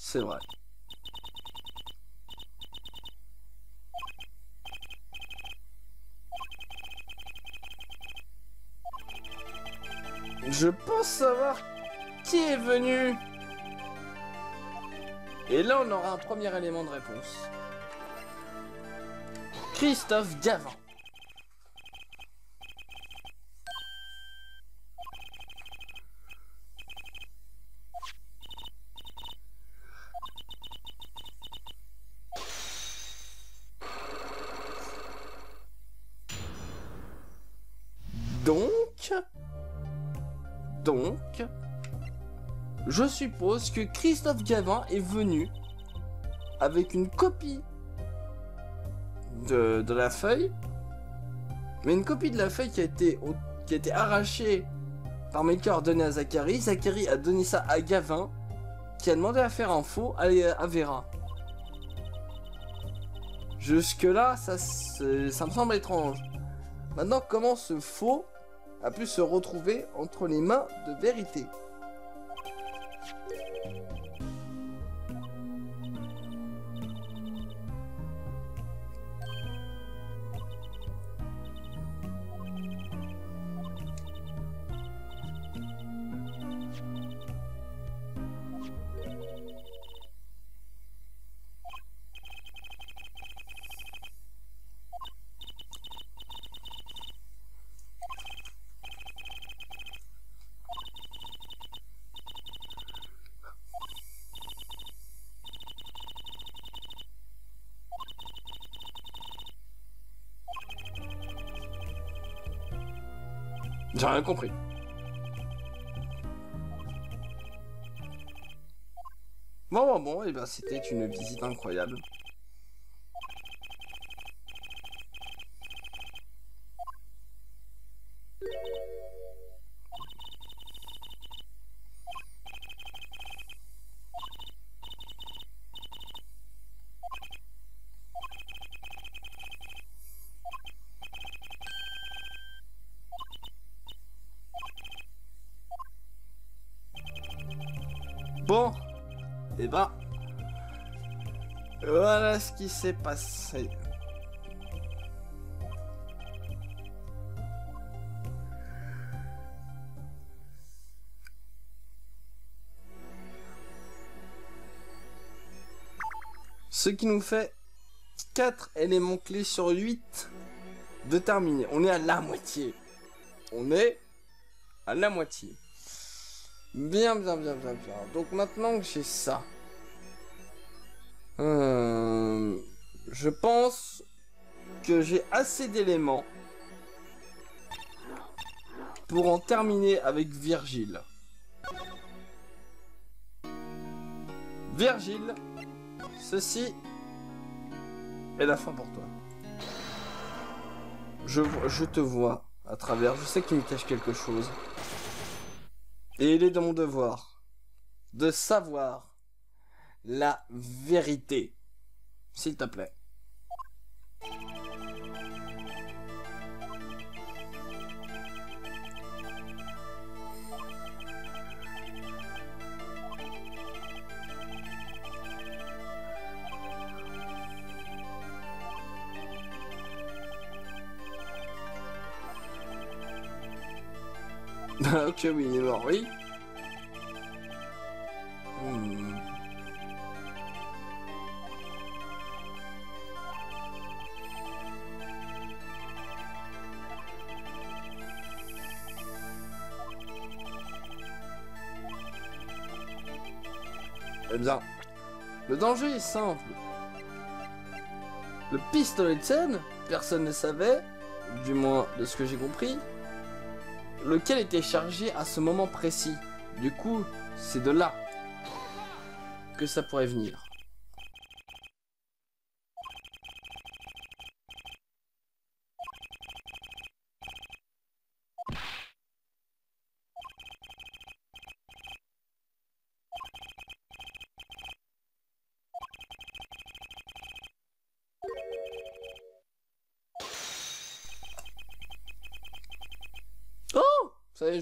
Speaker 1: C'est vrai. Je pense savoir qui est venu. Et là, on aura un premier élément de réponse. Christophe Gavin. Donc, je suppose que Christophe Gavin est venu avec une copie de, la feuille, mais une copie de la feuille qui a été, arrachée par Maker donnée à Zachary. Zachary a donné ça à Gavin, qui a demandé à faire un faux à, à Vera. Jusque-là, ça, ça me semble étrange. Maintenant, comment ce faux a pu se retrouver entre les mains de vérité J'ai rien compris. Bon, bon, bon, et ben c'était une visite incroyable. S'est passé. Ce qui nous fait 4 éléments clés sur 8 de terminer. On est à la moitié. On est à la moitié. Bien, bien, bien, bien, bien. Donc maintenant que j'ai ça, je pense que j'ai assez d'éléments pour en terminer avec Virgile. Virgile, ceci est la fin pour toi. Je, je te vois à travers, je sais tu me caches quelque chose. Et il est de mon devoir de savoir la vérité. S'il te plaît. Mort, oui. Hmm. Eh bien, le danger est simple. Le pistolet de scène, personne ne savait, du moins de ce que j'ai compris, lequel était chargé à ce moment précis. Du coup, c'est de là que ça pourrait venir.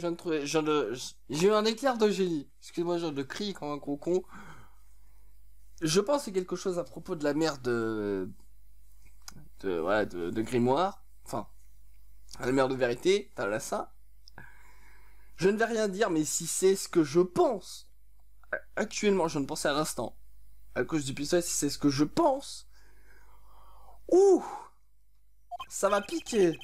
Speaker 1: Viens de trouver. J'ai eu un éclair de génie. Excuse-moi, je de crier comme un gros con. Je pense quelque chose à propos de la mère de. de. voilà, de, Grimoire. Enfin. La mère de vérité, Talassa. Je ne vais rien dire, mais si c'est ce que je pense. Actuellement, je de penser à l'instant. À cause du pistolet, si c'est ce que je pense. Ouh Ça va piquer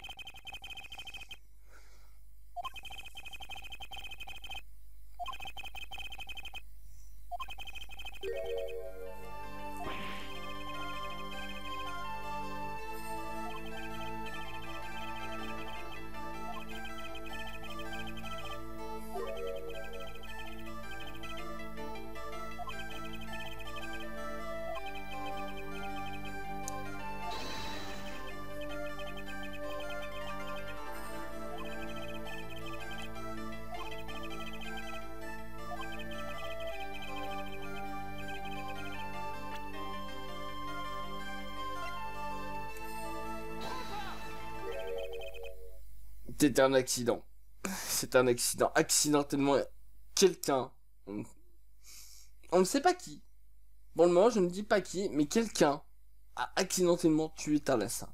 Speaker 1: C'était un accident. C'est un accident. Accidentellement, quelqu'un, on... ne sait pas qui. Pour le moment, je ne dis pas qui, mais quelqu'un a accidentellement tué Talassa.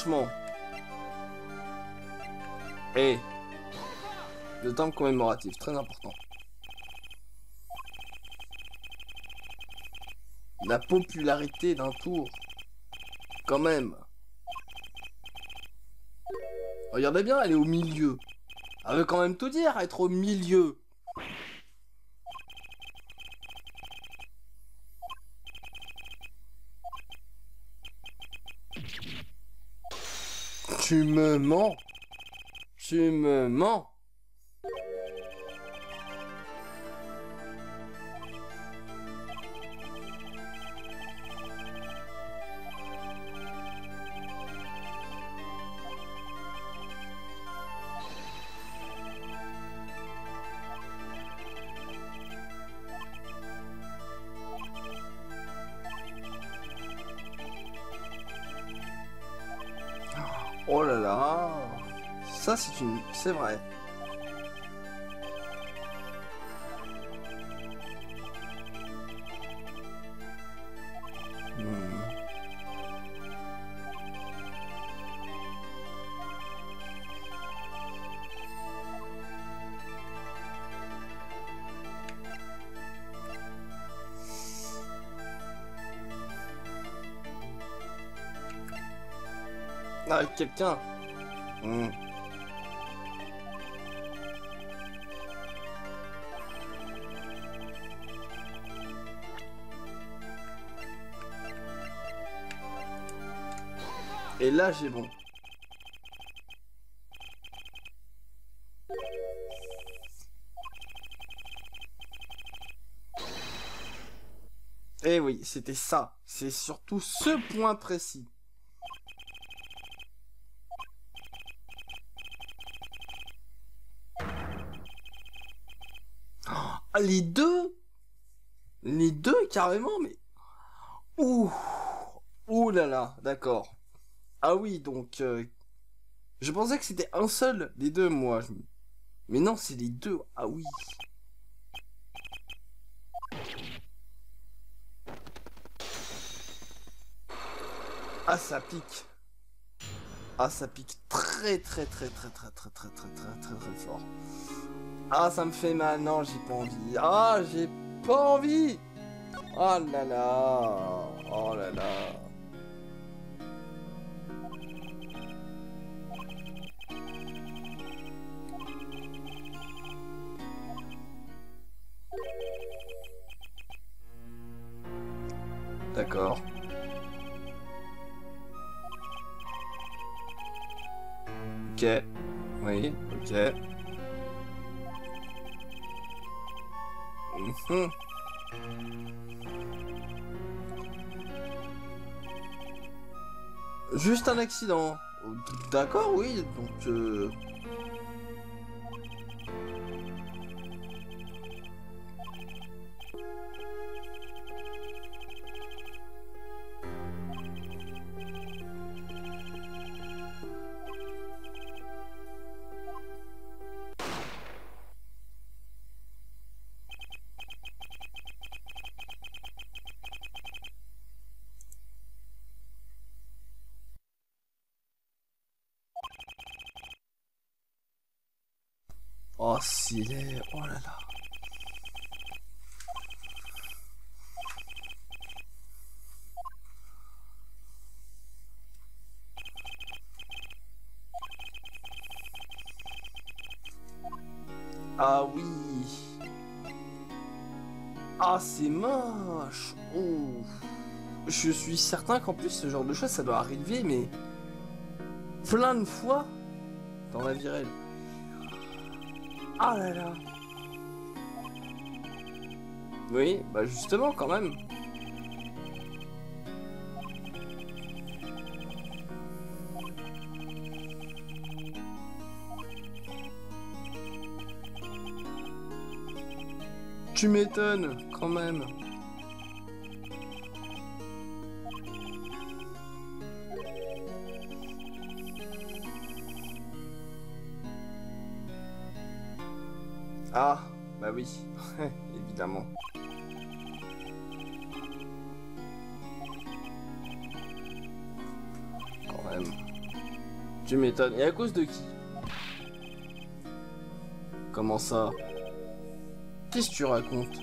Speaker 1: Franchement. Et le temps commémoratif, très important. La popularité d'un tour. Quand même. Regardez bien, elle est au milieu. Elle veut quand même tout dire, être au milieu. Tu me mens. Tu me mens. c'est vrai. avec quelqu'un Et là, j'ai bon. Eh oui, c'était ça. C'est surtout ce point précis. Ah, les deux Les deux, carrément, mais... Ouh Ouh là là, d'accord. Ah oui, donc... euh, Je pensais que c'était un seul des deux, moi. Mais non, c'est les deux. Ah oui. Ah, ça pique. Ah, ça pique très très très très très très très très très très très fort. Ah, ça me fait mal. Non, j'ai pas envie. Ah, j'ai pas envie. Oh là là. Oh là là. D'accord. Ok. Oui, ok. Mhm. Juste un accident. D'accord, oui, donc... euh, suis certain qu'en plus, ce genre de choses, ça doit arriver, mais plein de fois dans la vie réelle. Ah là là. Oui, bah justement, quand même. Tu m'étonnes, quand même. Oui, <laughs> évidemment. Quand même. Tu m'étonnes. Et à cause de qui? Comment ça? Qu'est-ce que tu racontes?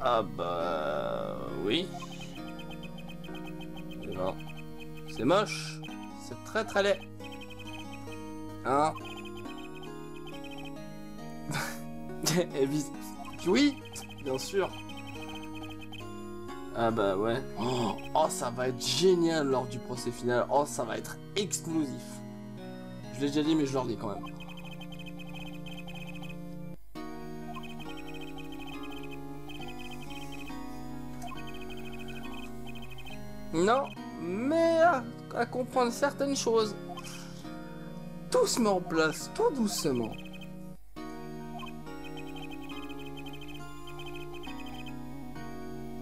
Speaker 1: Ah bah... Oui. C'est moche. Très très laid. Hein <laughs> Oui, bien sûr. Ah bah ouais. Oh, oh, ça va être génial lors du procès final. Oh, ça va être explosif. Je l'ai déjà dit, mais je le redis quand même. Non, mais à, comprendre certaines choses. Tout se met en place, tout doucement.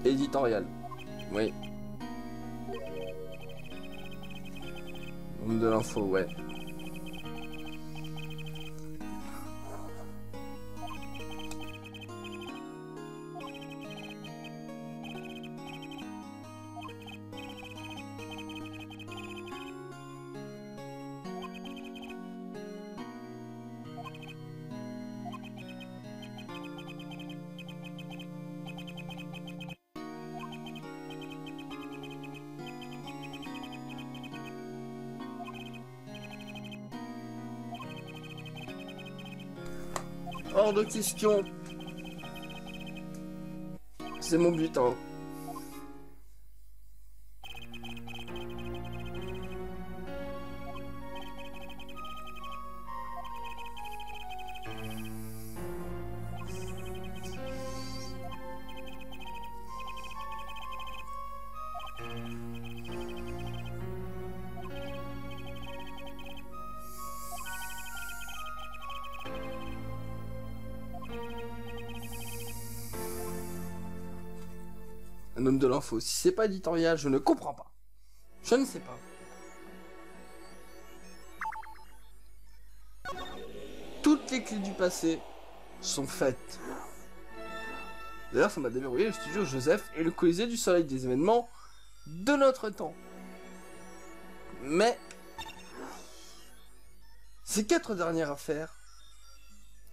Speaker 1: Éditorial. Oui. Monde de l'info, ouais. C'est mon but, hein. Si c'est pas éditorial, je ne comprends pas. Je ne sais pas. Toutes les clés du passé sont faites. D'ailleurs, ça m'a déverrouillé le studio Joseph et le Colisée du Soleil des événements de notre temps. Mais ces quatre dernières affaires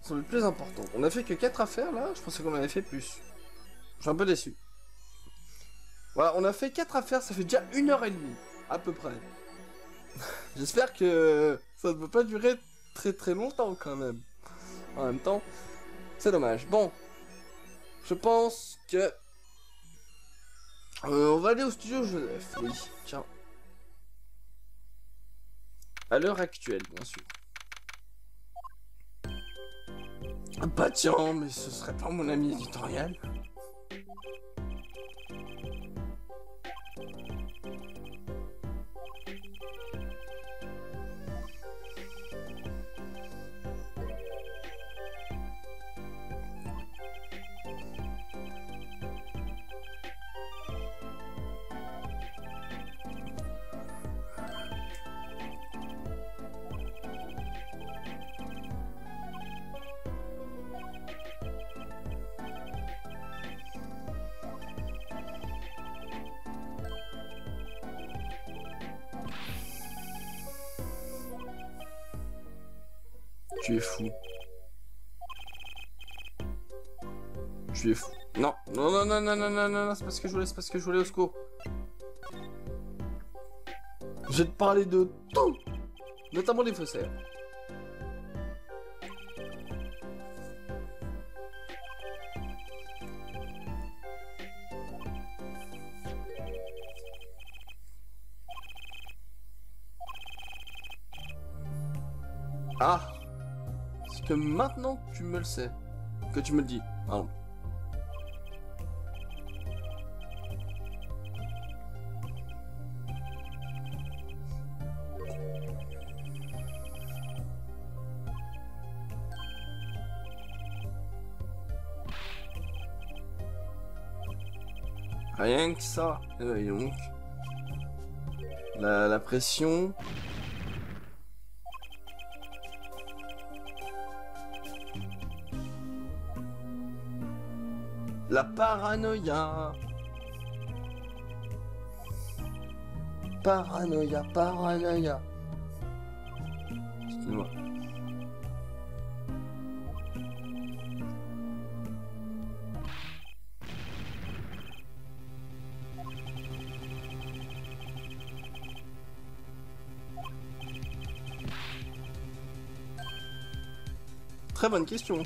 Speaker 1: sont les plus importantes. On a fait que quatre affaires là, je pensais qu'on en avait fait plus. Je suis un peu déçu. Voilà, on a fait quatre affaires, ça fait déjà une heure et demie, à peu près. <laughs> J'espère que ça ne peut pas durer très très longtemps quand même. En même temps, c'est dommage. Bon, je pense que... Euh, on va aller au studio Joseph, oui, tiens. À l'heure actuelle, bien sûr. Ah bah tiens, mais ce serait pas mon ami éditorial Tu es fou. Non, non, non, non, non, non, non, non, non, c'est parce que je voulais, c'est parce que je voulais au secours. Je vais te parler de tout, notamment des faussaires. Ah C'est que maintenant que tu me le sais. Que tu me le dis. Pardon. Rien que ça. Et bah, donc. La, la pression. La paranoïa. Paranoïa, paranoïa. Bonne question.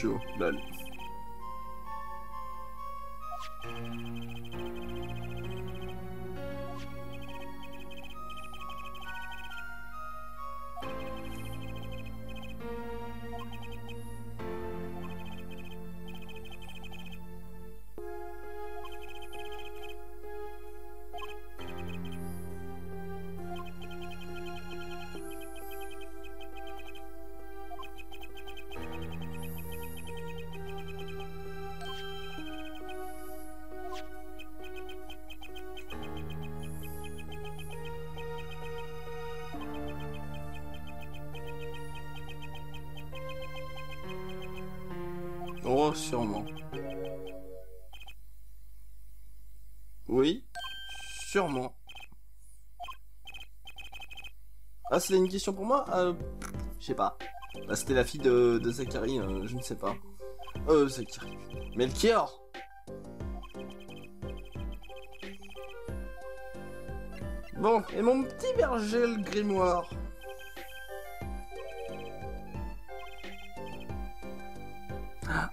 Speaker 1: Le petit une question pour moi euh, Je sais pas. Bah, c'était la fille de, de Zachary, euh, je ne sais pas. Euh, Zachary. Melchior Bon, et mon petit berger le grimoire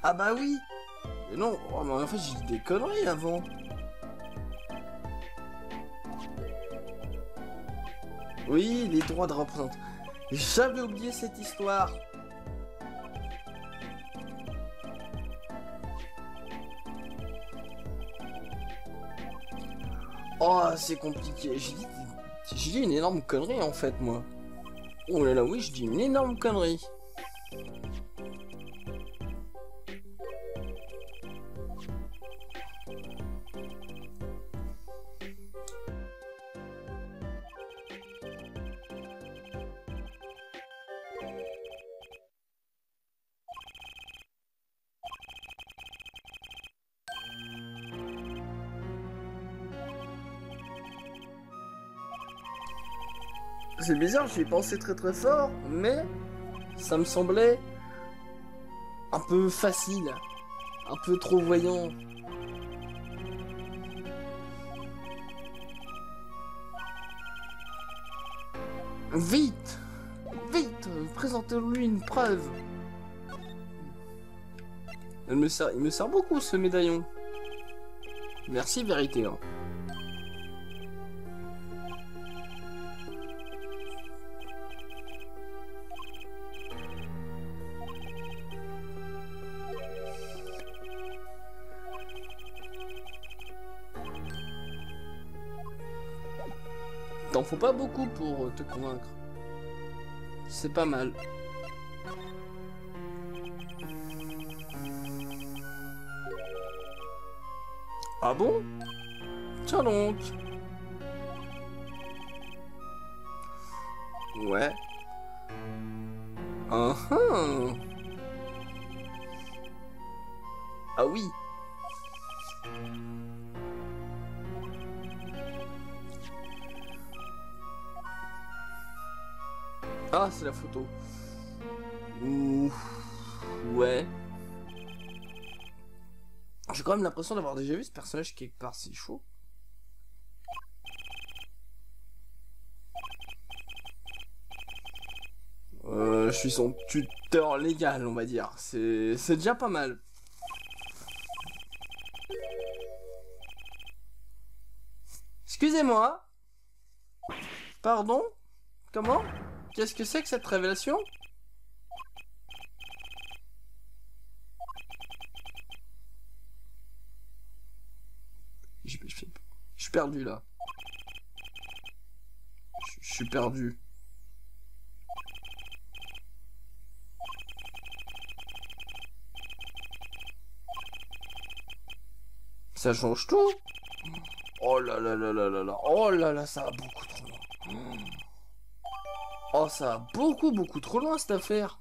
Speaker 1: Ah bah oui Mais non, oh, mais en fait j'ai dit des conneries avant. Oui, les droits de représentation. J'avais oublié cette histoire. Oh, c'est compliqué. J'ai dit, une énorme connerie en fait, moi. Oh là là, oui, je dis une énorme connerie. Bizarre, j'y pensé très très fort, mais ça me semblait un peu facile, un peu trop voyant. Vite Vite Présentez-lui une preuve Elle me sert, Il me sert beaucoup ce médaillon. Merci, vérité. Pas beaucoup pour euh, te convaincre. C'est pas mal. Ah bon? Tiens donc Ouais. Ah ah. Ah oui. Ah, c'est la photo. Ouh. Ouais. J'ai quand même l'impression d'avoir déjà vu ce personnage quelque part, c'est chaud. Euh, je suis son tuteur légal, on va dire. C'est déjà pas mal. Excusez-moi. Pardon? Comment? Qu'est-ce que c'est que cette révélation? Je suis perdu là. Je suis perdu. Ça change tout Oh là là là là là là Oh là là, ça va beaucoup Oh, ça va beaucoup beaucoup trop loin cette affaire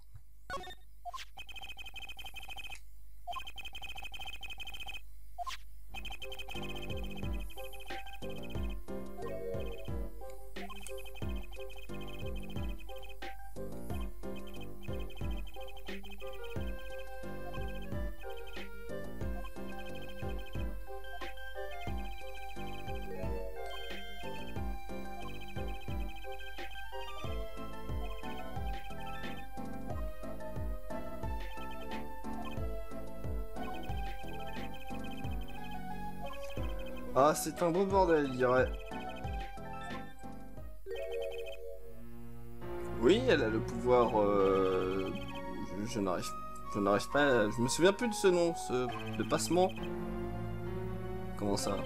Speaker 1: c'est un beau bordel, je. Oui, elle a le pouvoir... Euh, je, n'arrive... Je n'arrive pas... Je me souviens plus de ce nom, ce... de passement. Comment ça?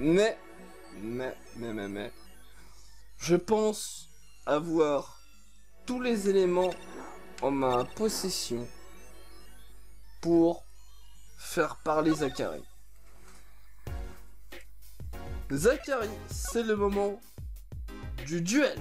Speaker 1: Mais, mais, mais, mais, mais, je pense avoir tous les éléments en ma possession pour faire parler Zachary. Zachary, c'est le moment du duel.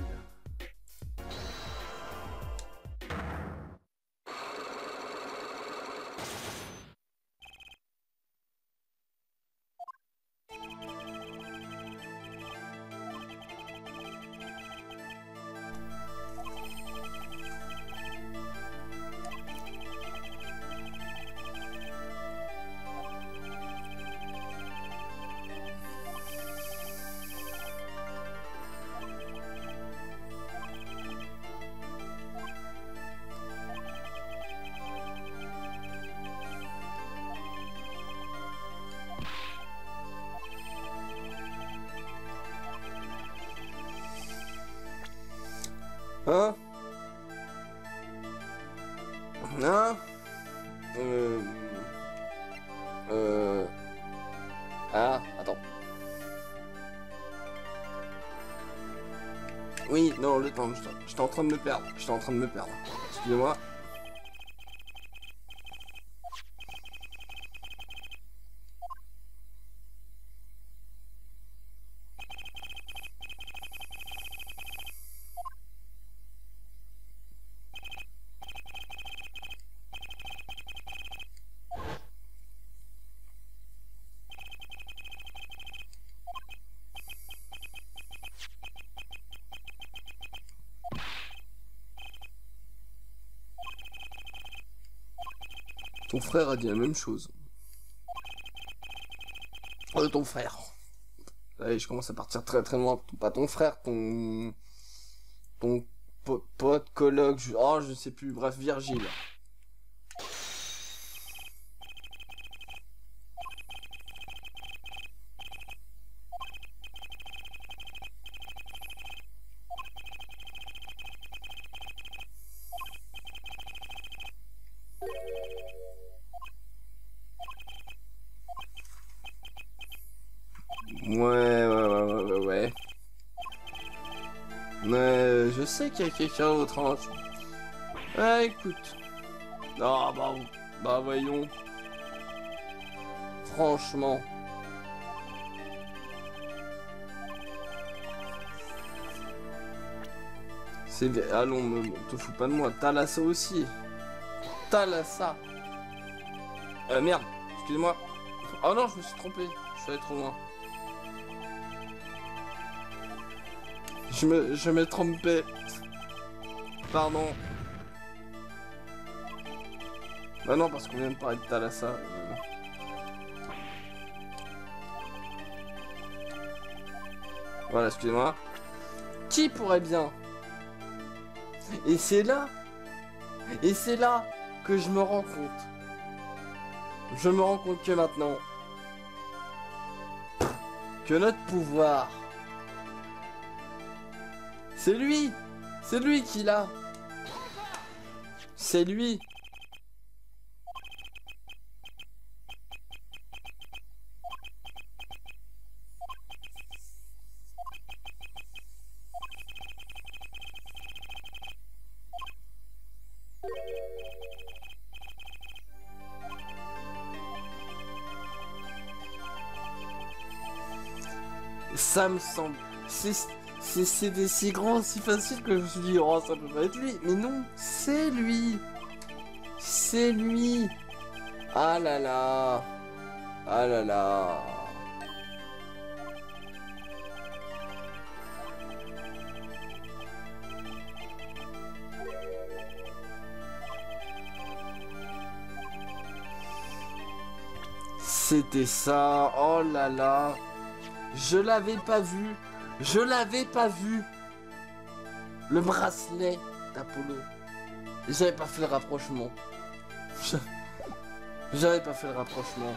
Speaker 1: J'étais en train de me perdre. J'étais en train de me perdre. Excusez-moi. Frère a dit la même chose. Oh, ton frère. Allez, je commence à partir très très loin. Pas ton frère, ton... Ton pote, colloque, je... oh, je sais plus. Bref, Virgile. D'autre en... Ouais, écoute. Ah, bah, bah voyons. Franchement. C'est... Allons, me, te fous pas de moi. T'as ça aussi. T'as ça. Euh, merde. Excusez-moi. Oh non, je me suis trompé. Je suis allé trop loin. Je me, je me trompé. Pardon. Bah non, parce qu'on vient de parler de Thalassa. Euh. Voilà, excusez-moi. Qui pourrait bien? Et c'est là Et c'est là que je me rends compte. Je me rends compte que maintenant, que notre pouvoir c'est lui C'est lui qui l'a C'est lui. Ça me C'était si grand, si facile que je me suis dit, oh, ça peut pas être lui. Mais non, c'est lui. C'est lui. Ah là là. Ah là là. C'était ça. Oh là là. Je l'avais pas vu. Je l'avais pas vu. Le bracelet d'Apollo. J'avais pas fait le rapprochement. J'avais pas fait le rapprochement.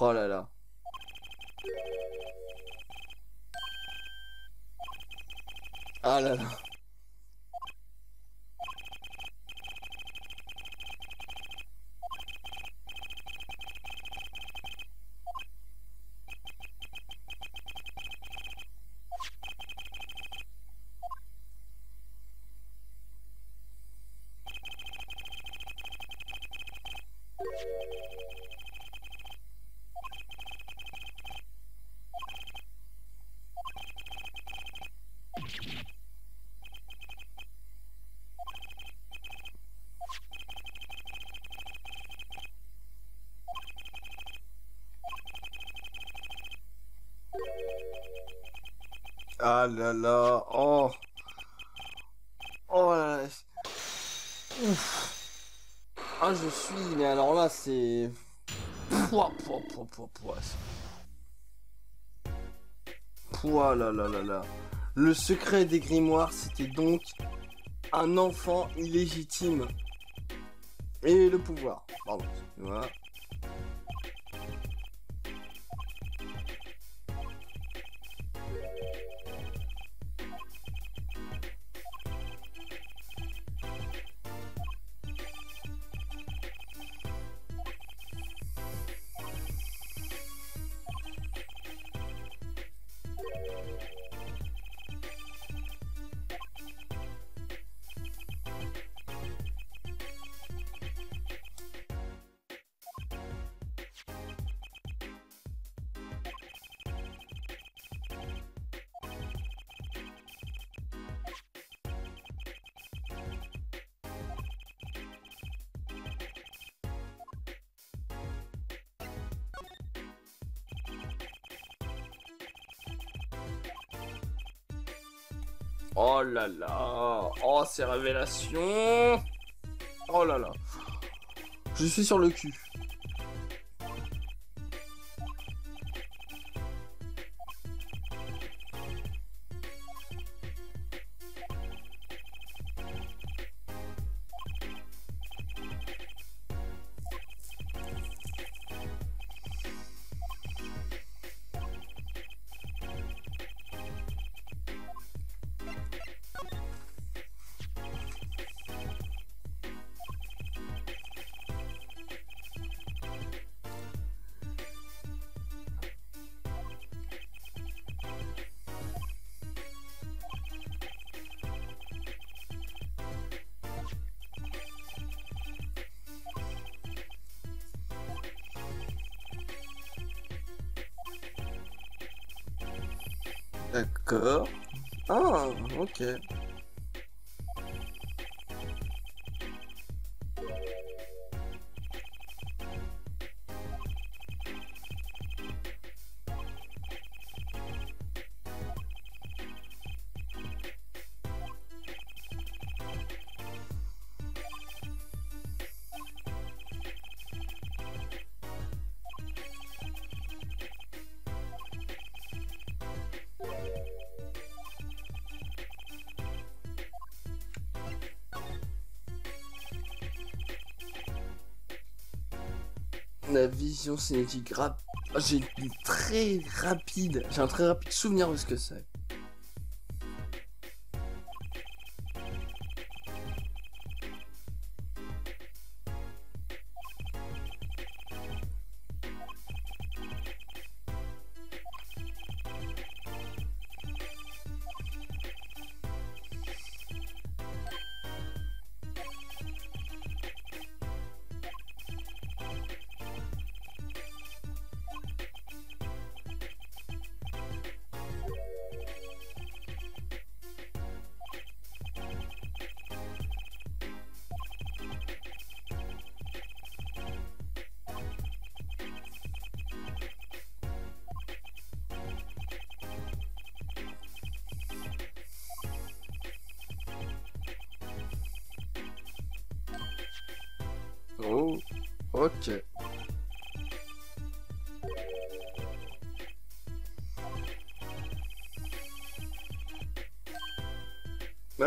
Speaker 1: Oh là là. Ah là là. Là là, oh. Oh là là. Ouf. Ah je suis, mais alors là c'est... Pouah, pouah, pouah, pouah, pouah. Pouah là là là là. Le secret des grimoires, c'était donc un enfant illégitime. Et le pouvoir. Pardon. Voilà. Oh là là. Oh, ces révélations. Oh là là. Je suis sur le cul. Ah, ok. Cinétique. J'ai une très rapide... J'ai un très rapide souvenir de ce que c'est.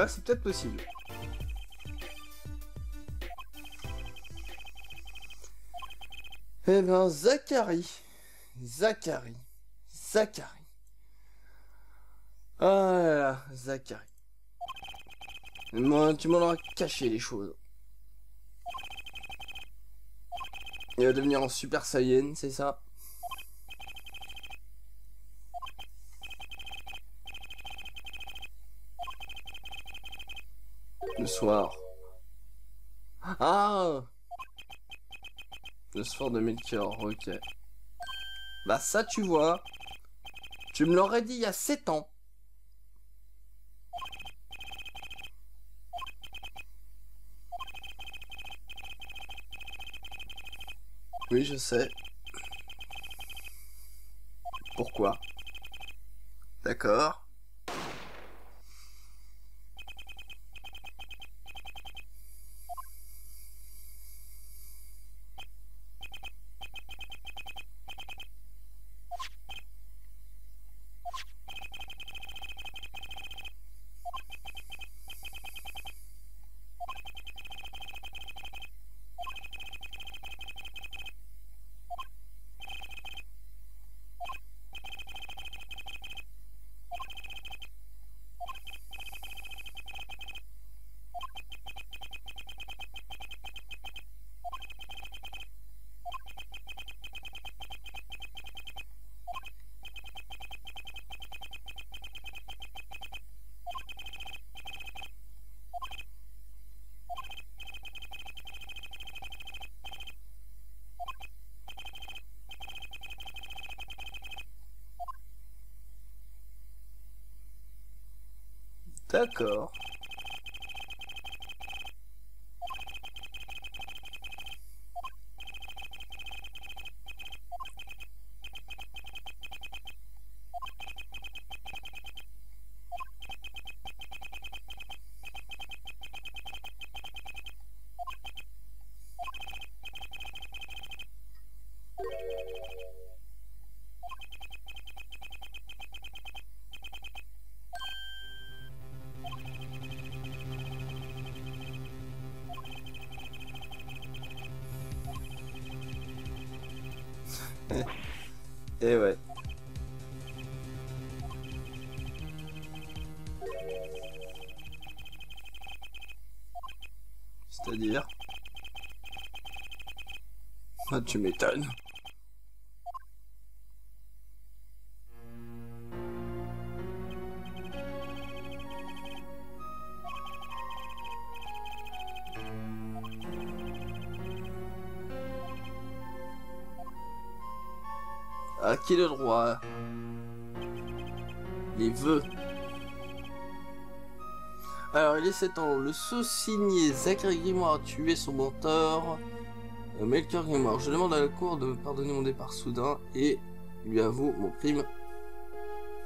Speaker 1: C'est peut-être possible. Eh ben, Zachary. Zachary. Zachary. Ah là là, Zachary. Moi, tu m'en auras caché les choses. Il va devenir en Super Saiyan, c'est ça Le Ah Le soir de Melchior, ok. Bah ça tu vois, tu me l'aurais dit il y a 7 ans. Oui, je sais. Pourquoi? D'accord. D'accord. C'est-à-dire? Ah, tu m'étonnes. Qui le droit Les vœux. Alors, il est 7 ans. Le sous-signé Zachary Grimoire a tué son mentor. Euh, Melchior Grimoire. Je demande à la cour de me pardonner mon départ soudain et lui avoue mon crime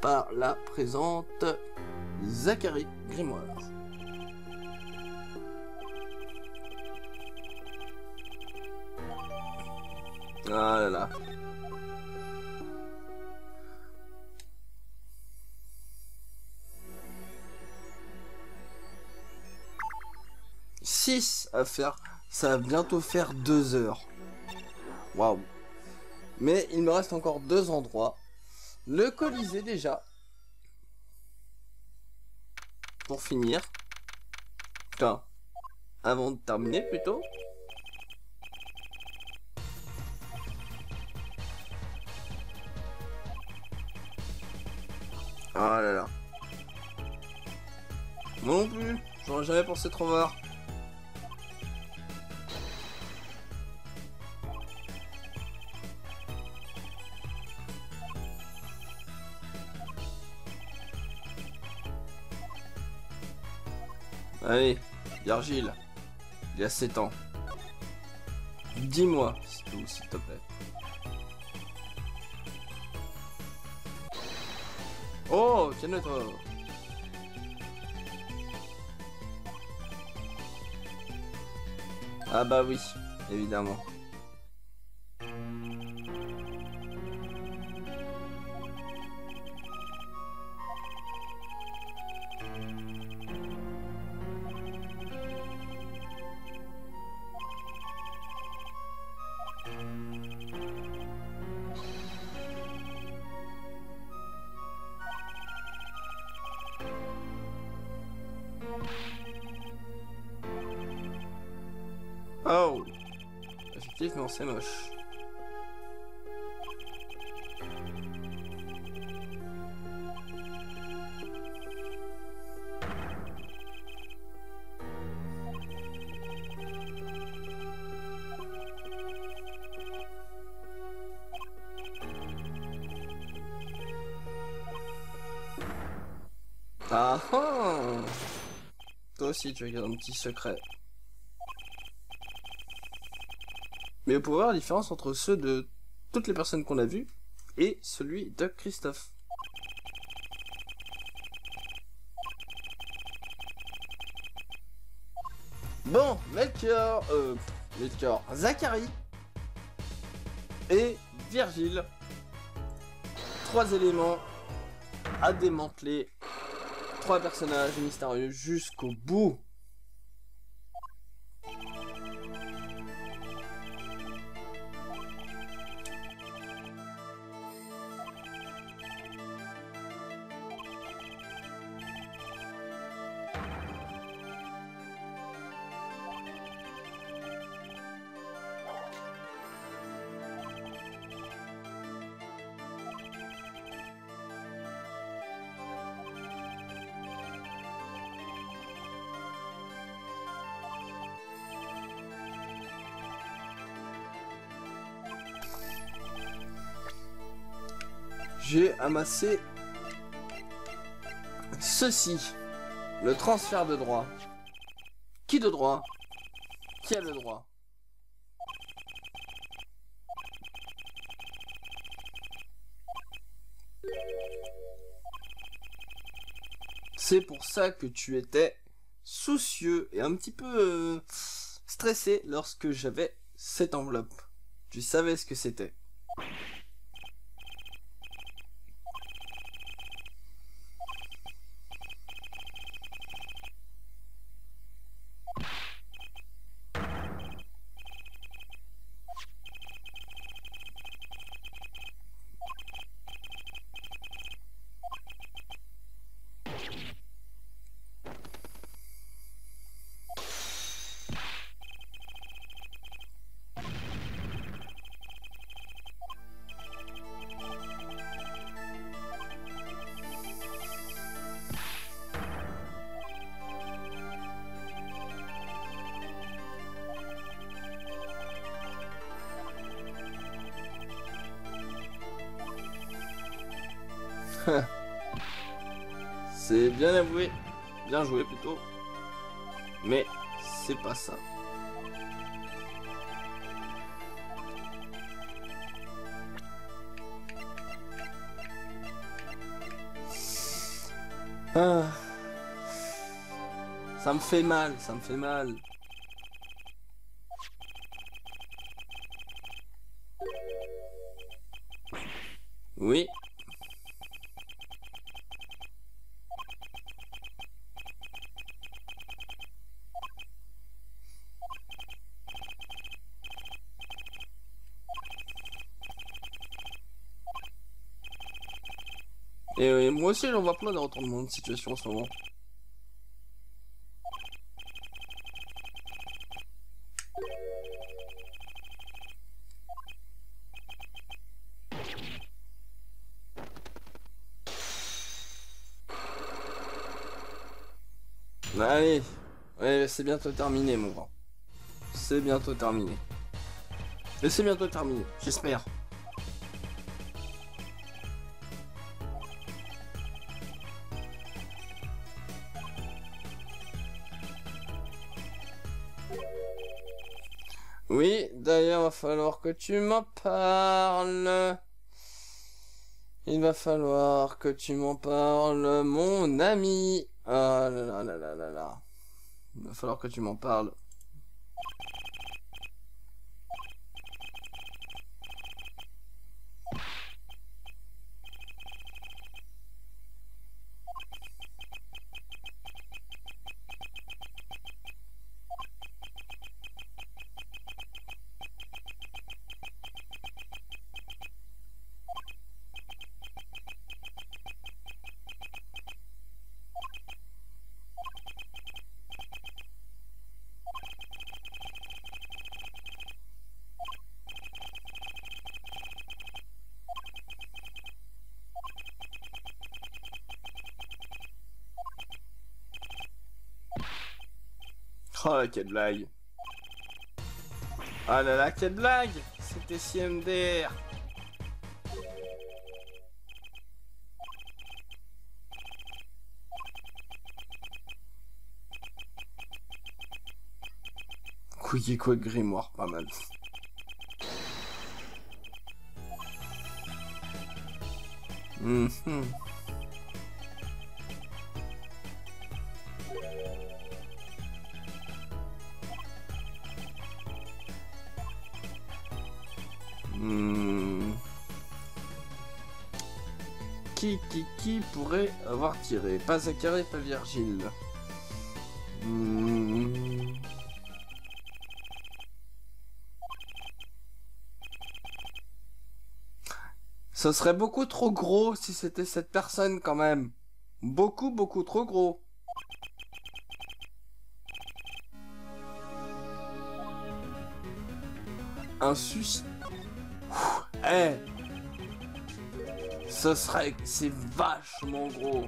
Speaker 1: par la présente Zachary Grimoire. Ah là là. À faire. Ça va bientôt faire deux heures. Waouh. Mais il me reste encore deux endroits. Le Colisée déjà. Pour finir. Enfin, avant de terminer plutôt. Ah là non plus. J'aurais jamais pensé trop voir. Virgile. Il a 7 ans. Dis-moi, s'il te plaît. Oh, calme-toi. Ah bah oui, évidemment. C'est moche. Ah ah Toi aussi, tu as un petit secret. Mais voir la différence entre ceux de toutes les personnes qu'on a vues et celui de Christophe. Bon, Melchior, euh, Melchior, Zachary et Virgile. Trois éléments à démanteler. Trois personnages mystérieux jusqu'au bout. Ceci. Le transfert de droit. Qui de droit? Qui a le droit? C'est pour ça que tu étais soucieux et un petit peu euh, stressé lorsque j'avais cette enveloppe. Tu savais ce que c'était. Mal, ça me fait mal. Oui. Et oui, moi aussi j'en vois plein de retournements de situation en ce moment. Allez, ouais, c'est bientôt terminé mon grand. C'est bientôt terminé. Et c'est bientôt terminé, j'espère. Oui, d'ailleurs, va falloir que tu m'en parles. Il va falloir que tu m'en parles, mon ami. Ah là là là là là. Il va falloir que tu m'en parles. Oh, quelle blague. Ah là là, quelle blague C'était CMDR Couillé quoi grimoire, pas mal. Mhm. Pourrait avoir tiré Pas Zacharie, pas Virgile. Hmm. Ce serait beaucoup trop gros si c'était cette personne quand même. Beaucoup, beaucoup trop gros. Un sus... Eh Ce serait... C'est vachement gros.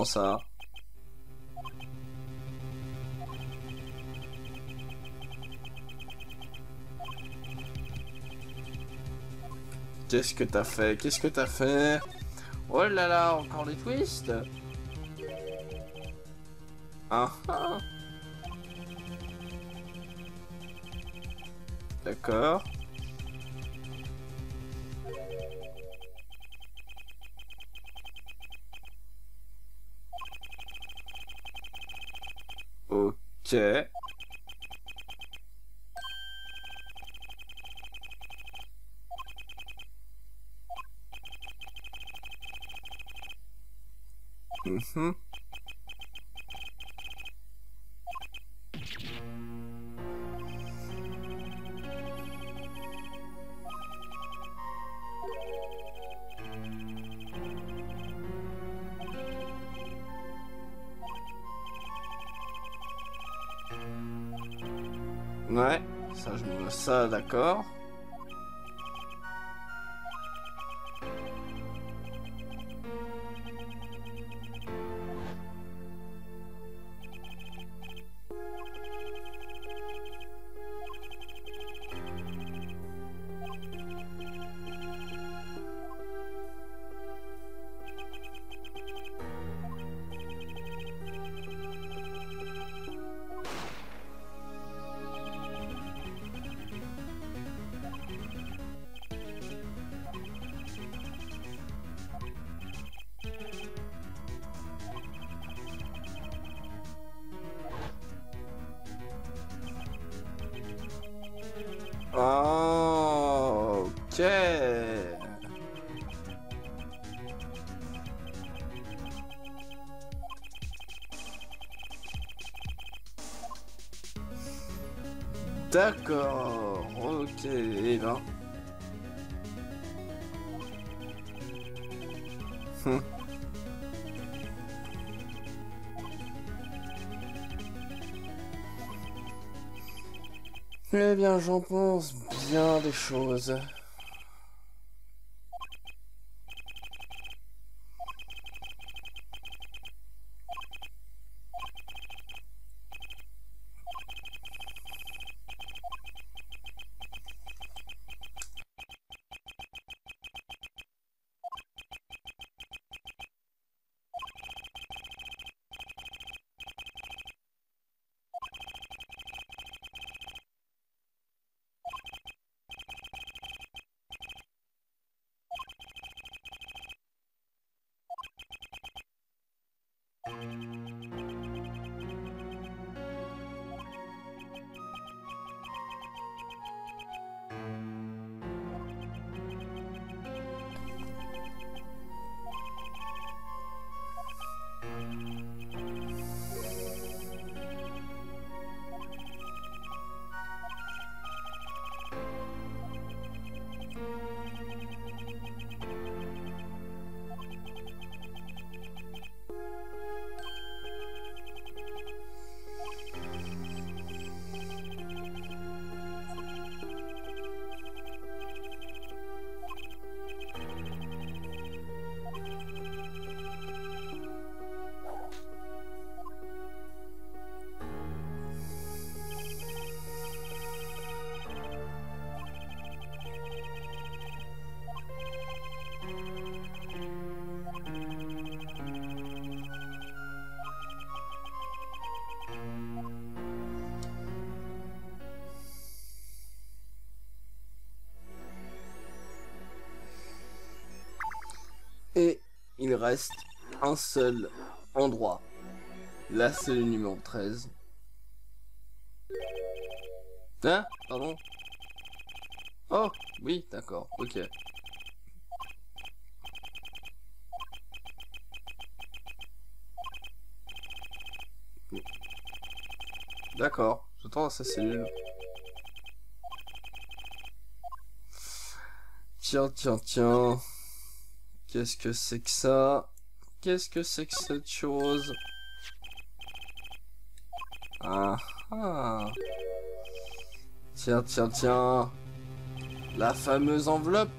Speaker 1: Comment ça Qu'est-ce que t'as fait? Qu'est-ce que t'as fait? Oh là là, encore des twists. Ah ah. D'accord. D'accord. Oh, ok. D'accord, ok, et ben. J'en pense bien des choses. Reste un seul endroit. Là, c'est le numéro 13. Hein? Pardon? Oh, oui, d'accord, ok. D'accord, j'attends sa cellule. Tiens, tiens, tiens. Qu'est-ce que c'est que ça? Qu'est-ce que c'est que cette chose? Ah ah. Tiens, tiens, tiens. La fameuse enveloppe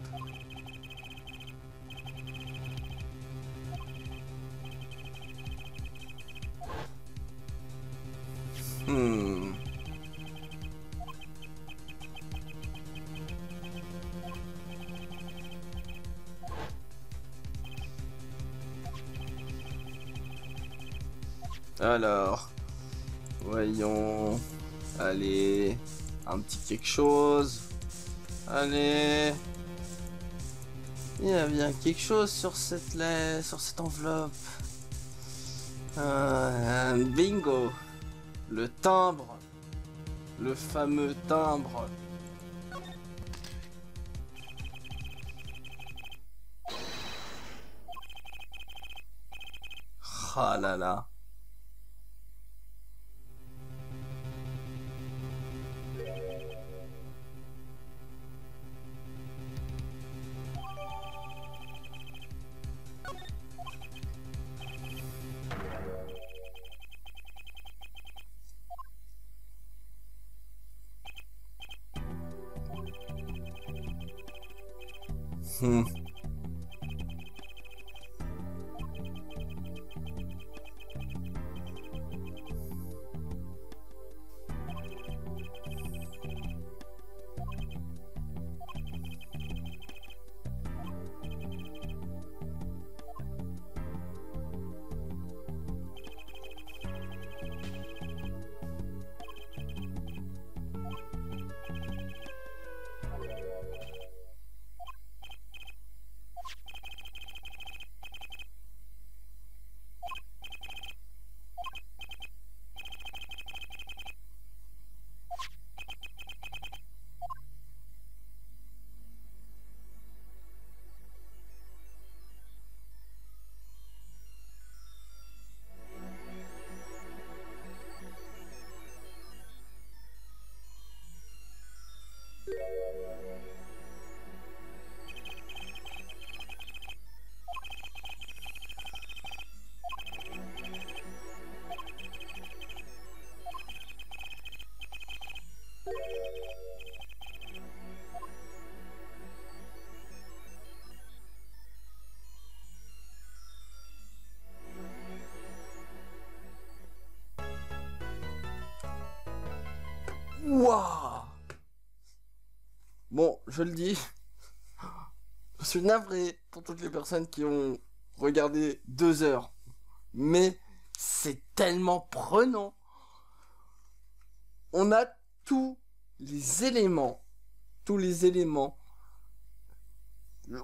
Speaker 1: sur cette lettre, sur cette enveloppe. Euh, bingo. Le timbre. Le fameux timbre. Ah là. Je le dis. Je suis navré pour toutes les personnes qui ont regardé deux heures. Mais c'est tellement prenant. On a tous les éléments. Tous les éléments.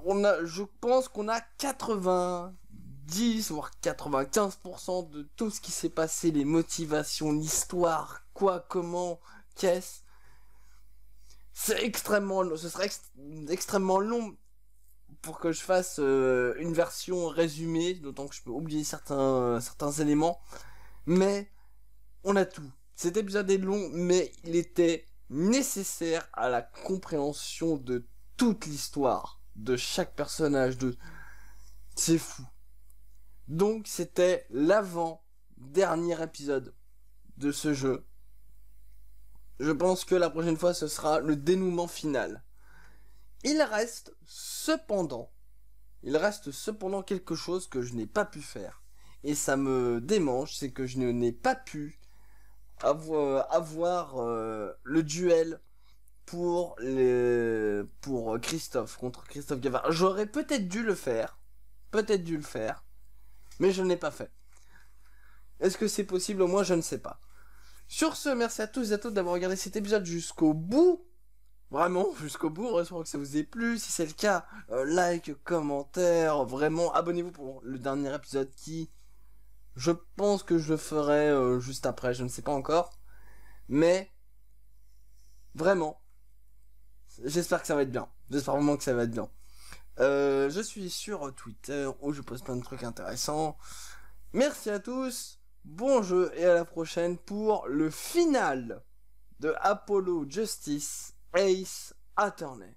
Speaker 1: On a, je pense qu'on a 90 voire 95% de tout ce qui s'est passé, les motivations, l'histoire, quoi, comment, qu'est-ce. C'est extrêmement, ce serait extrêmement long pour que je fasse euh, une version résumée, d'autant que je peux oublier certains, certains éléments. Mais on a tout. Cet épisode est long, mais il était nécessaire à la compréhension de toute l'histoire, de chaque personnage, de... C'est fou. Donc c'était l'avant-dernier épisode de ce jeu. Je pense que la prochaine fois ce sera le dénouement final. Il reste cependant, il reste cependant quelque chose que je n'ai pas pu faire. Et ça me démange, c'est que je n'ai pas pu avoir, avoir euh, le duel pour les, pour Christophe, contre Christophe Gavard. J'aurais peut-être dû le faire, peut-être dû le faire, mais je ne l'ai pas fait. Est-ce que c'est possible? Au moins, je ne sais pas. Sur ce, merci à tous et à toutes d'avoir regardé cet épisode jusqu'au bout. Vraiment, <laughs> jusqu'au bout, j'espère que ça vous ait plu. Si c'est le cas, euh, like, commentaire, vraiment, abonnez-vous pour le dernier épisode qui, je pense que je ferai euh, juste après, je ne sais pas encore. Mais, vraiment, j'espère que ça va être bien. J'espère vraiment que ça va être bien. Euh, je suis sur Twitter où je poste plein de trucs intéressants. Merci à tous, bon jeu et à la prochaine pour le final de Apollo Justice Ace Attorney.